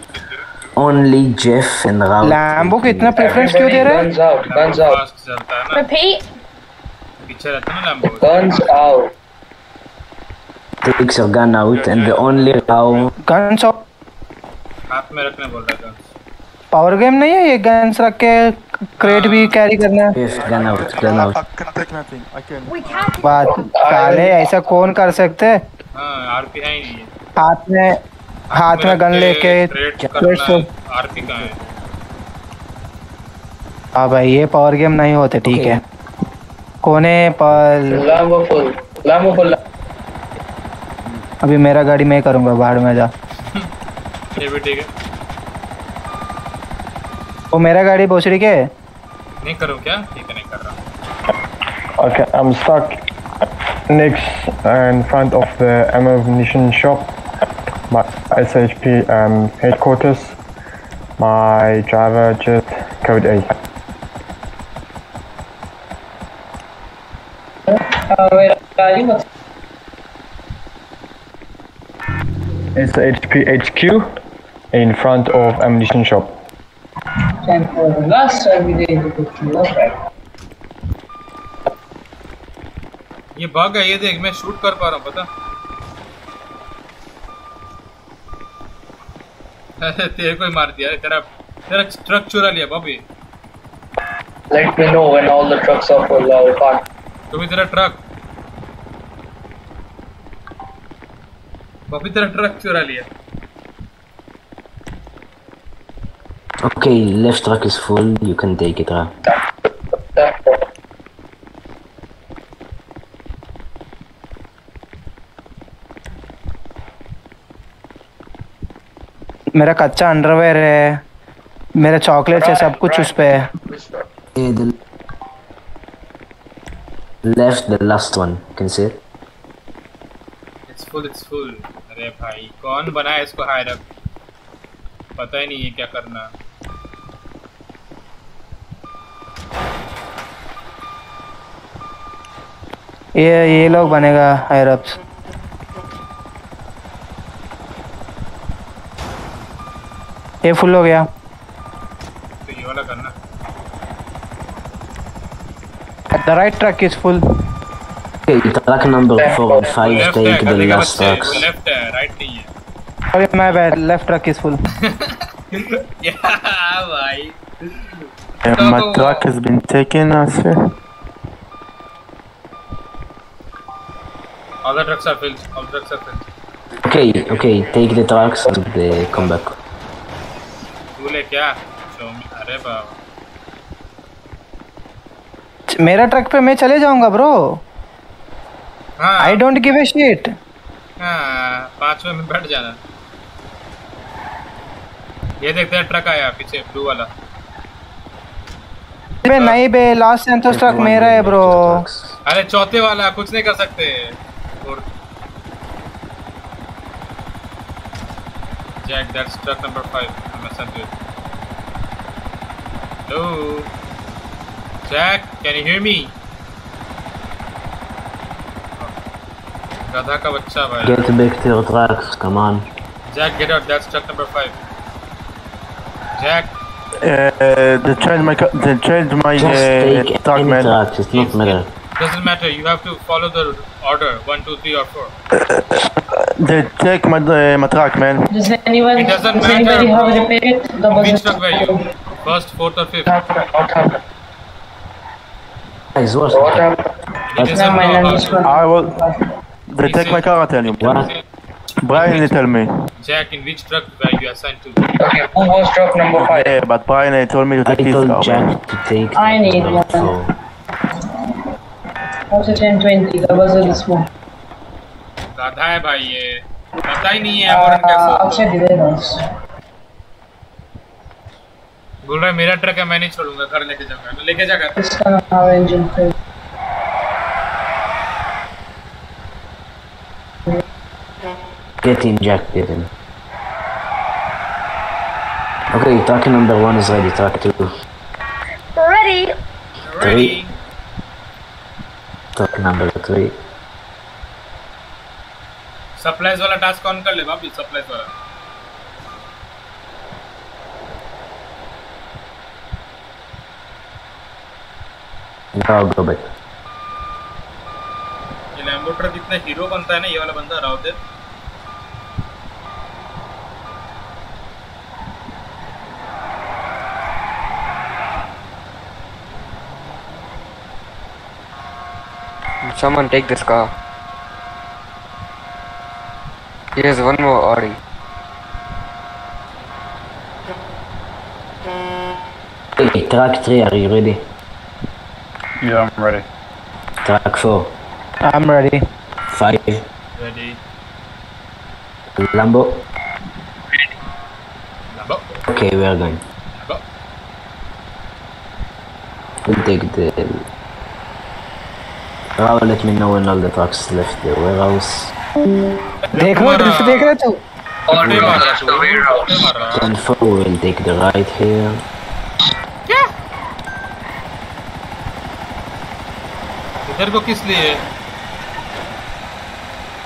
only Jeff and Raul. Lambo को इतना प्रेफरेंस क्यों दे रहे हैं Guns out, guns out. Fast चलता है ना Repeat. पीछे रहता है ना Lambo Guns out. Takes your gun out and the only Raul. Guns और हाथ में रखने बोल रहा था पावर गेम नहीं है ये गन्स रख के क्रेट भी कैरी करना है gun out, gun out. बात साले ऐसा कौन कर सकते हैं? हाँ आरपी है ही नहीं है हाथ में हाथ में गन लेके क्रेट क्रेट करना आरपी कहाँ है हाँ भाई ये पावर गेम नहीं होते ठीक है कोने पर Lambo full. Lambo full. अभी मेरा गाड़ी मैं करूँगा बाड़ में जा। ये भी ठीक है। वो मेरा गाड़ी पहुँच रही नहीं करूँ क्या? ठीक नहीं कर रहा। Okay I am stuck next in front of the ammunition shop but SHP M headquarters my driver just code a Uh, wait, are you. are you? What's SHP HQ in front of ammunition shop. time for the last time we did it? Alright. ये भाग गया ये देख मैं शूट कर पा रहा हूँ पता अरे तेरे को ही मार दिया तेरा तेरा ट्रक चुरा लिया Bobby Let me know when all the trucks are full. I'll park. तुम्हें तेरा ट्रक Pavitra truck चुरा लिया। Okay, left truck is full. You can take it, Ra. मेरा कच्चा अंडरवेयर है। मेरा चॉकलेट है सब कुछ उस पे है। The left the last one can see it's full it's full अरे भाई कौन बनाया इसको हायर अप पता ही नहीं है क्या करना। ये ये लोग बनेगा हायर अप्स ये फुल हो गया। तो ये वाला करना। The right truck is full. Okay, truck number four and five left है take the गधे के last बच्चे trucks. वो लेफ्ट है राइट नहीं है Okay, my bad. Left truck is full. या भाई Uh, my truck has been taken, I see. all the trucks are filled all the trucks are filled Okay, okay, take the trucks and uh, come back. फूल है क्या Show me. अरे बाबा मेरा ट्रक पे मैं चले जाऊंगा ब्रो हाँ I don't give a shit हाँ पांचवे में बैठ जाना ये देखते हैं ट्रक आया पीछे ब्लू वाला बे नहीं बे लास्ट सेंटोस ट्रक मेरा है ब्रो अरे चौथे वाला कुछ नहीं कर सकते और Jack, that's truck number five. I'm gonna send you. Hello, Jack. Can you hear me? गधा का बच्चा भाई Get back to your trucks, come on. Jack, get out. That's truck number five. Jack, Uh, they changed my, ca- they changed my Just uh, take truck, any man. trucks, it's not matter. doesn't matter. You have to follow the order. One, two, three, or four. They take my, uh, my truck, man. Does anyone, It doesn't does matter, anybody have bro. a repair kit? The Which budget. truck were you? First, fourth, or fifth? Guys, what's What happened? He doesn't Never mind, know I'm about just it. gonna- I will. They take my car, I tell you. What? Brian, they tell me. Jack, in which truck were you assigned to? Okay, who was truck number five? Yeah, but Brian, they told me to take I his told car. man. Jack to take I need one. What's it 1020? The buzzer is full. गाधा है भाई ये पता ही नहीं है Uh, है। I lost? बोल रहा है मेरा ट्रक है मैं नहीं छोड़ूँगा घर लेके जाऊँगा तो लेके जा घर It's gonna have Get in, Jack, get in. Okay, truck number one is ready, truck two. Ready? Three. Truck number three. Supplies वाला टास्क ऑन कर ले भाभी सप्लाईज वाला Now go back. ये लैम्बो ट्रक इतना हीरो बनता है ना ये वाला बंदा राउदेव Someone take this car. Here's one more Audi. Track three, are you ready? Yeah, I'm ready. Track 4. I'm ready. 5. Ready. Lambo. Lambo. Okay, we are going. Lambo. We'll take the. Raul, let me know when all the trucks left the warehouse. देख लो ड्रिफ्ट देख रहे तू उल्टे मार रहा तू उल्टे मार रहा 10 4 will take the right here. इधर को किस लिए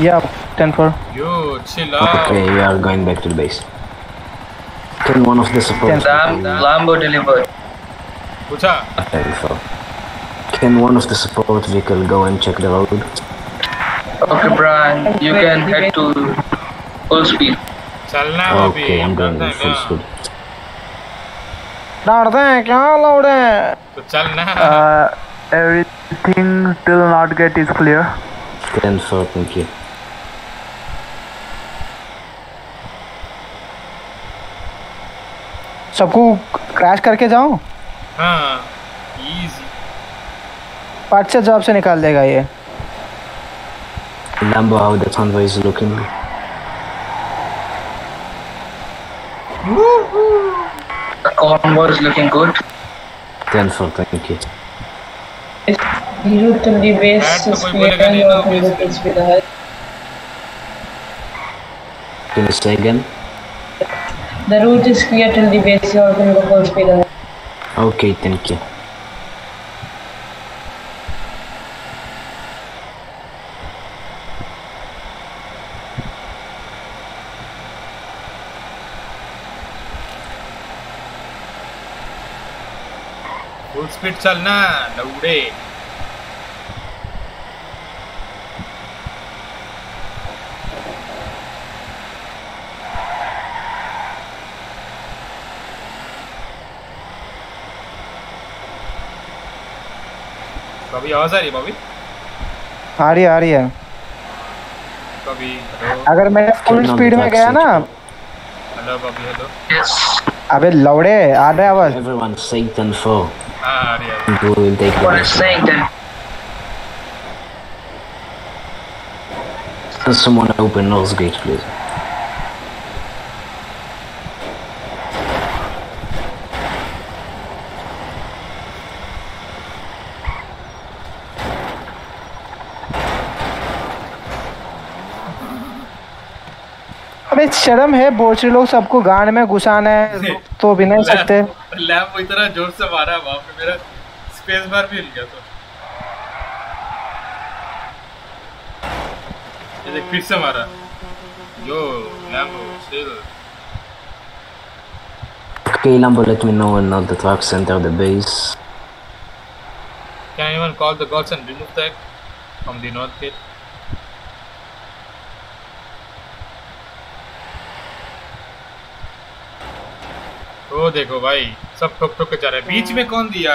Yeah, 10 for. You chill out. Okay, we are going back to the base. Can one of the support Lam- Lambo delivered. पूछा Okay, so. Can one of the support vehicle go and check the road? Okay, Brian, you can head to full speed. चलना अभी Okay, I'm going in full speed. डरते हैं क्या लौड़े तो चलना Uh, everything till not get is clear. 10 4, thank you. सबको क्रैश करके जाऊँ हाँ इजी पार्ट से जॉब से निकाल देगा ये Lambo, how the convoy is looking? The convoy is looking good. 10 4, thank you. The route to the base is clear. You are going to full speed. Can you say again? The route is clear till the base. You are going to full speed ahead. Okay, thank you. Full speed चलना लौड़े कभी आवाज़ आ रही है भाभी? आ रही है आ रही है। कभी अगर मैं फुल स्पीड में गया ना। हेलो भाभी हेलो अबे लौड़े आ रहे आवाज़। एवरीवन सैटन 4 आ रही है go will take saying then Does someone open those please? अबे शर्म है बोचरे लोग सबको गांड में घुसाना है तो भी नहीं सकते लैब वो इतना ज़ोर से मारा वहाँ पे मेरा स्पेस बार भी हिल गया तो ये देख फिर से मारा यो Lambo chill Okay, Lambo, let me know when all the trucks enter the base. can anyone call the gods and remove that from the north gate ओ देखो भाई सब ठोक ठोक के जा रहे हैं बीच में कौन दिया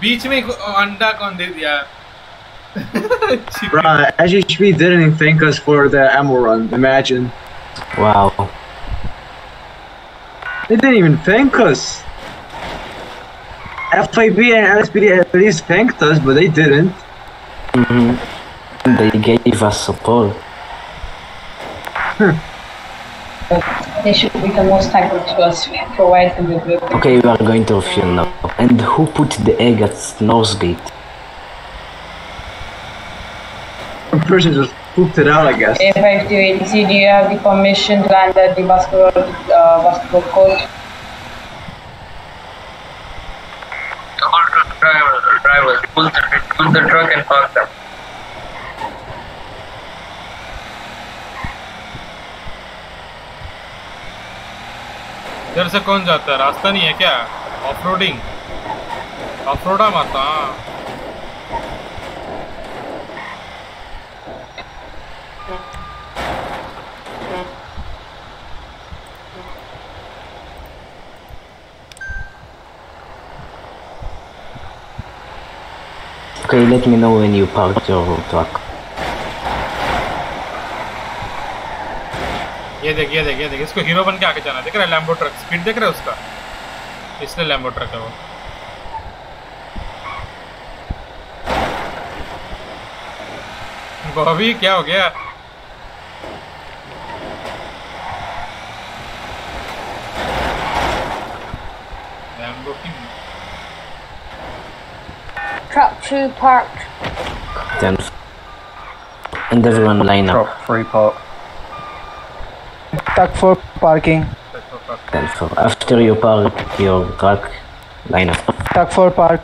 बीच में को- अंडा कौन दे दिया Bruh, SHP didn't even thank us for the ammo run. Imagine. Wow. They didn't even thank us. FIB and LSPD at least thanked us, but they didn't. Mm-hmm. They gave us support. They should be the most thankful to us. We provide them with weapons. Okay, we are going to refuel now. And who put the egg at North Gate? One person just pooped it out, I guess. A5 to ADC, do you have the permission to land at the basketball, uh, basketball court? Driver, driver, pull the, pull the truck and park them. इधर से कौन जाता है रास्ता नहीं है क्या ऑफ़ रोडिंग ऑफ़ रोडा माता Okay, let me know when you park your truck. ये देख ये देख ये देख इसको हीरो बन के आगे जाना देख रहा है लैम्बो ट्रक स्पीड देख रहा है उसका इसलिए लैम्बो ट्रक है वो बॉबी क्या हो गया Truck two parked. Then, and everyone line up. Free park. Tuck for parking. Then, so after you park your truck, line up. Tuck for park.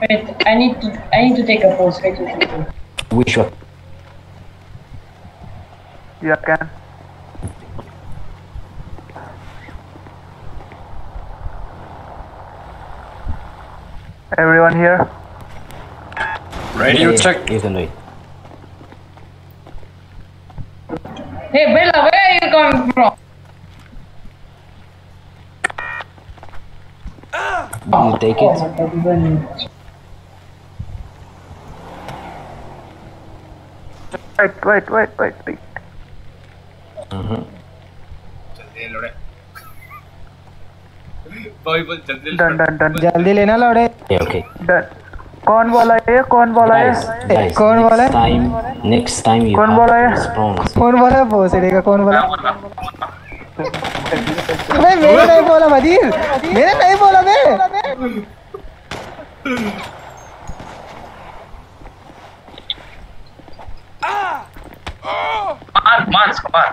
Wait, I need to I need to take a pose. Wait, wait, wait. Which one? Yeah, can. Everyone here? Radio yeah, check. You can wait. Hey Bella, where are you coming from? You take it. Wait, wait, wait, wait, wait. Mhm. Done done done जल्दी लेना लौड़े। Okay done. कौन बोला है कौन बोला है कौन बोला है नेक्स्ट टाइम कौन बोला है कौन बोला वो सेड़ेगा कौन बोला मैं मैंने नहीं बोला मदीर। मैंने नहीं बोला मैं मार मार मार।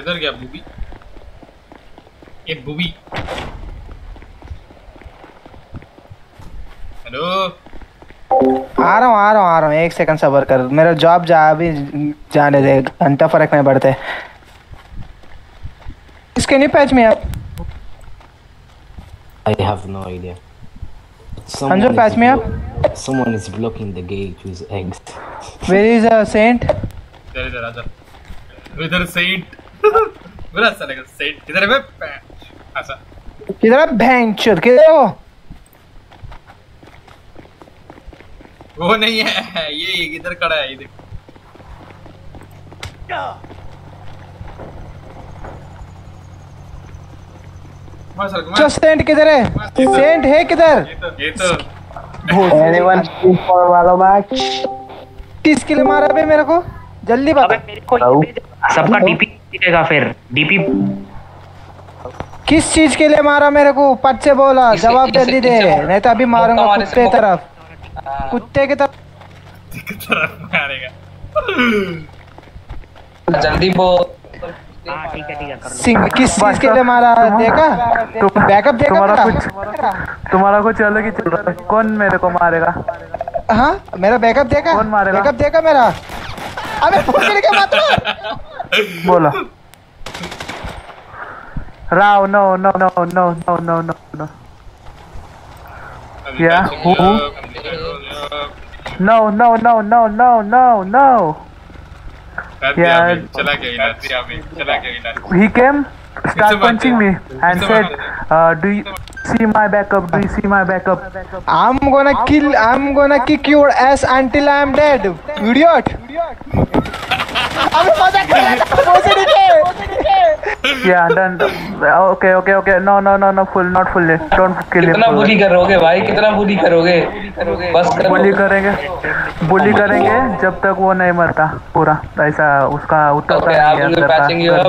किधर गया बूबी। ये बूबी। हेलो। आ रहा हूँ आ रहा हूँ आ रहा हूँ। एक सेकंड सबर कर। मेरा जॉब जा अभी जाने दे। घंटा फ़र्क नहीं पड़ते इसके नहीं पैच में आप? I have no idea. Hanjo, is patch me up. Someone is blocking the gate with eggs. Where where is sent इधर इधर आजा इधर सेंट बुरा सा लगा सेंट किधर है बे ऐसा किधर है? भैंचर किधर है? वो वो नहीं है ये ये किधर खड़ा है ये देख। जो सेंट किधर है? सेंट है किधर? ये तो match? किसके लिए मारा बे मेरे को। जल्दी बता। सबका डीपी दिखेगा फिर। डीपी किस चीज़ के लिए मारा मेरे को? पट से बोला जवाब जल्दी दे। नहीं तो अभी मारूँगा कुत्ते तरफ़। कुत्ते की तरफ़। मारेगा जल्दी बोल। ठीक ठीक है सिंह किस चीज़ के लिए मारा? देखा? बैकअप देखा तुम्हारा कुछ तुम्हारा कुछ अलग ही चल रहा है। कौन मेरे को मारेगा? हाँ मेरा बैकअप देखा? कौन मारेगा? बैकअप देखा मेरा? अबे भोसड़ी के मत Bola. Rao, no, no, no, no, no, no, no, no. Yeah, who? No, no, no, no, no, no, no. Yeah. He came, start punching me, and said, uh, "Do you see my backup? Do you see my backup?" I'm gonna kill. I'm gonna kick your ass until I'm dead, idiot. Ang puta ka na tapusin ni Jer! yeah, done, done. Okay, okay, okay. No, no, no, no. Full, not fully. Don't कितना bully करोगे भाई? कितना bully करोगे? बस करोगे. Bully करेंगे. Bully करेंगे जब तक वो नहीं मरता पूरा. ऐसा उसका उत्तर तक नहीं आता.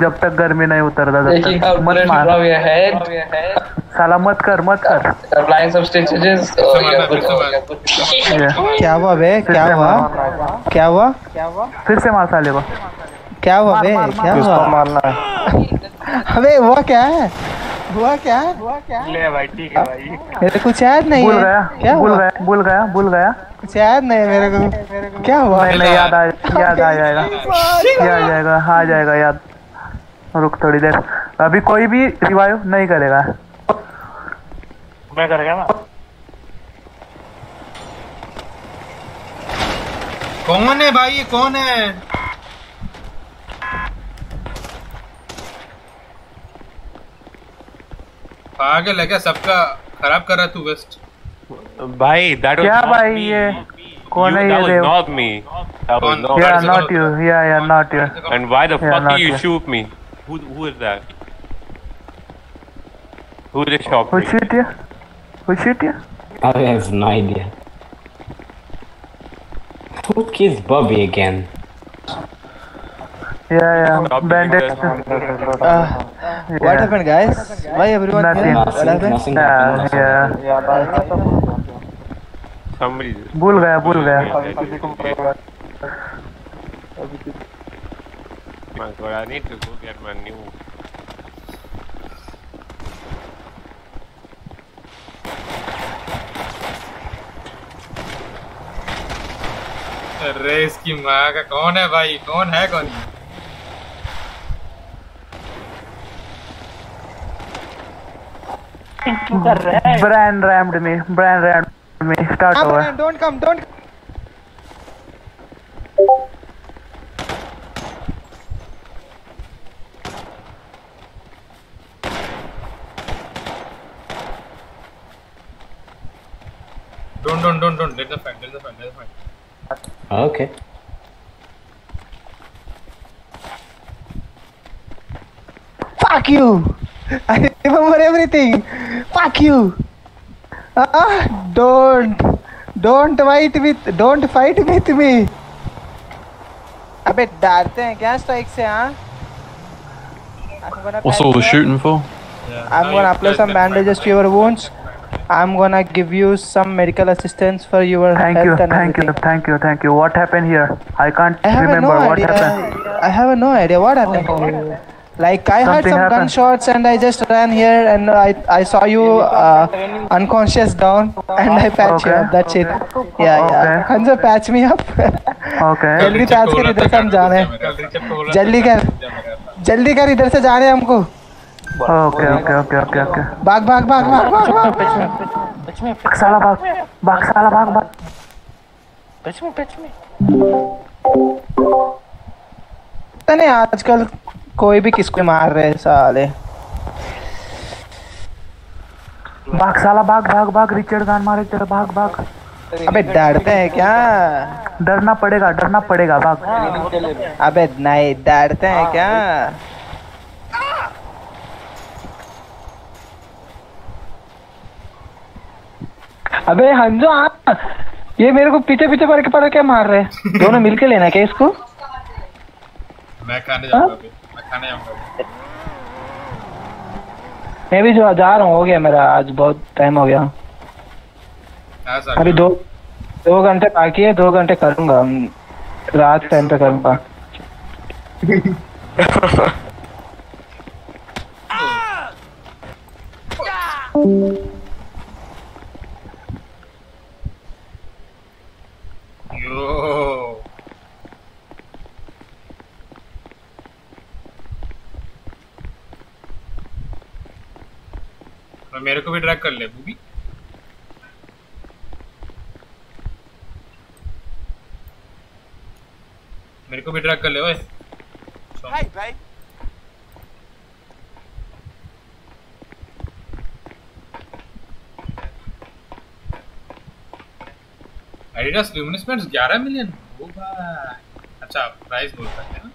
जब तक गर्मी नहीं उतरता तब तक. मत मार. साला मत कर मत कर. Applying some stitches. क्या हुआ बे? क्या हुआ? क्या हुआ? फिर से मार साले को. क्या हुआ बे? क्या हुआ? मारना है। अबे हुआ क्या है? हुआ क्या है? हुआ क्या ले भाई ठीक है भाई। मेरे को कुछ याद नहीं भूल है। गया क्या भूल गया भूल गया भूल गया। कुछ याद नहीं मेरे को। क्या हुआ? नहीं नहीं याद आ याद आ जाएगा। याद आ जाएगा आ जाएगा याद। रुक थोड़ी देर। अभी कोई भी रिवाइव नहीं करेगा। मैं करेगा ना? कौन है भाई? कौन है? पागल है क्या सबका खराब कर रहा तू वेस्ट भाई that was क्या not भाई me. ये कौन है You- ये देव yeah not you yeah yeah not you and why the Yeah, fuck not did you you. shoot me who who is that who just shot who me shoot you who shoot you I have no idea. Who kissed Bobby again? Yeah yeah bandit Uh, what happened guys why everyone Nothing. here? what happened yeah yeah somebody भूल गया भूल गया my god I need to go get my new अरे इसकी माँ का कौन है भाई कौन है कौन ये? Brian rammed me. Brian rammed me. Start Come over. On, don't come don't. Don't don't don't don't. Let the fight let the fight let the fight. Ah, okay. fuck you! I remember everything fuck you ah don't don't fight with don't fight with me अबे डालते हैं क्या स्ट्राइक से हाँ I'm gonna What's patch all the you up. shooting for? I'm gonna apply some bandages to your wounds. I'm gonna give you some medical assistance for your thank health you and thank you everything. thank you thank you what happened here I can't I have remember no what idea. happened I have no idea what happened. Like I heard some happened. gunshots and I just ran here and I I saw you uh, unconscious down and I patched you up. That's okay. it. Yeah okay. yeah. Okay. Hansa patch me up. okay जल्दी पैच कर इधर से हम जाने जल्दी कर जल्दी कर इधर से जाने हमको okay okay okay okay okay भाग भाग भाग भाग भाग भाग भाग साला भाग भाग साला भाग भाग बच में बच में पता नहीं आजकल कोई भी किसको मार रहे हैं साले। भाग साला भाग भाग भाग रिचर्ड गान मारे तेरा भाग भाग। अबे डरते हैं क्या? डरना पड़ेगा डरना पड़ेगा भाग। अबे नहीं डरते हैं क्या? अबे हंजो हाँ ये मेरे को पीछे पीछे पड़ के पड़ के मार रहे हैं। दोनों मिलके लेना क्या इसको? मैं खाने जाऊँगा मैं खाने जाऊँगा अभी। मैं भी जो जा रहा हूँ हो गया मेरा आज बहुत टाइम हो गया। अभी दो दो घंटे बाकी है दो घंटे करूँगा रात टाइम पे करूँगा। यो। तो मेरे को भी ड्रैग कर ले बूबी। मेरे को भी ड्रैग कर ले ओए Hey, babe. Adidas luminous paints 11 million भाई। अच्छा प्राइस बोल सकते हैं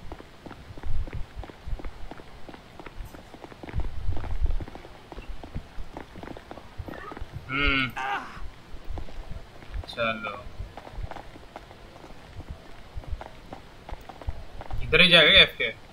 चलो। इधर ही जाएगा एफ़ के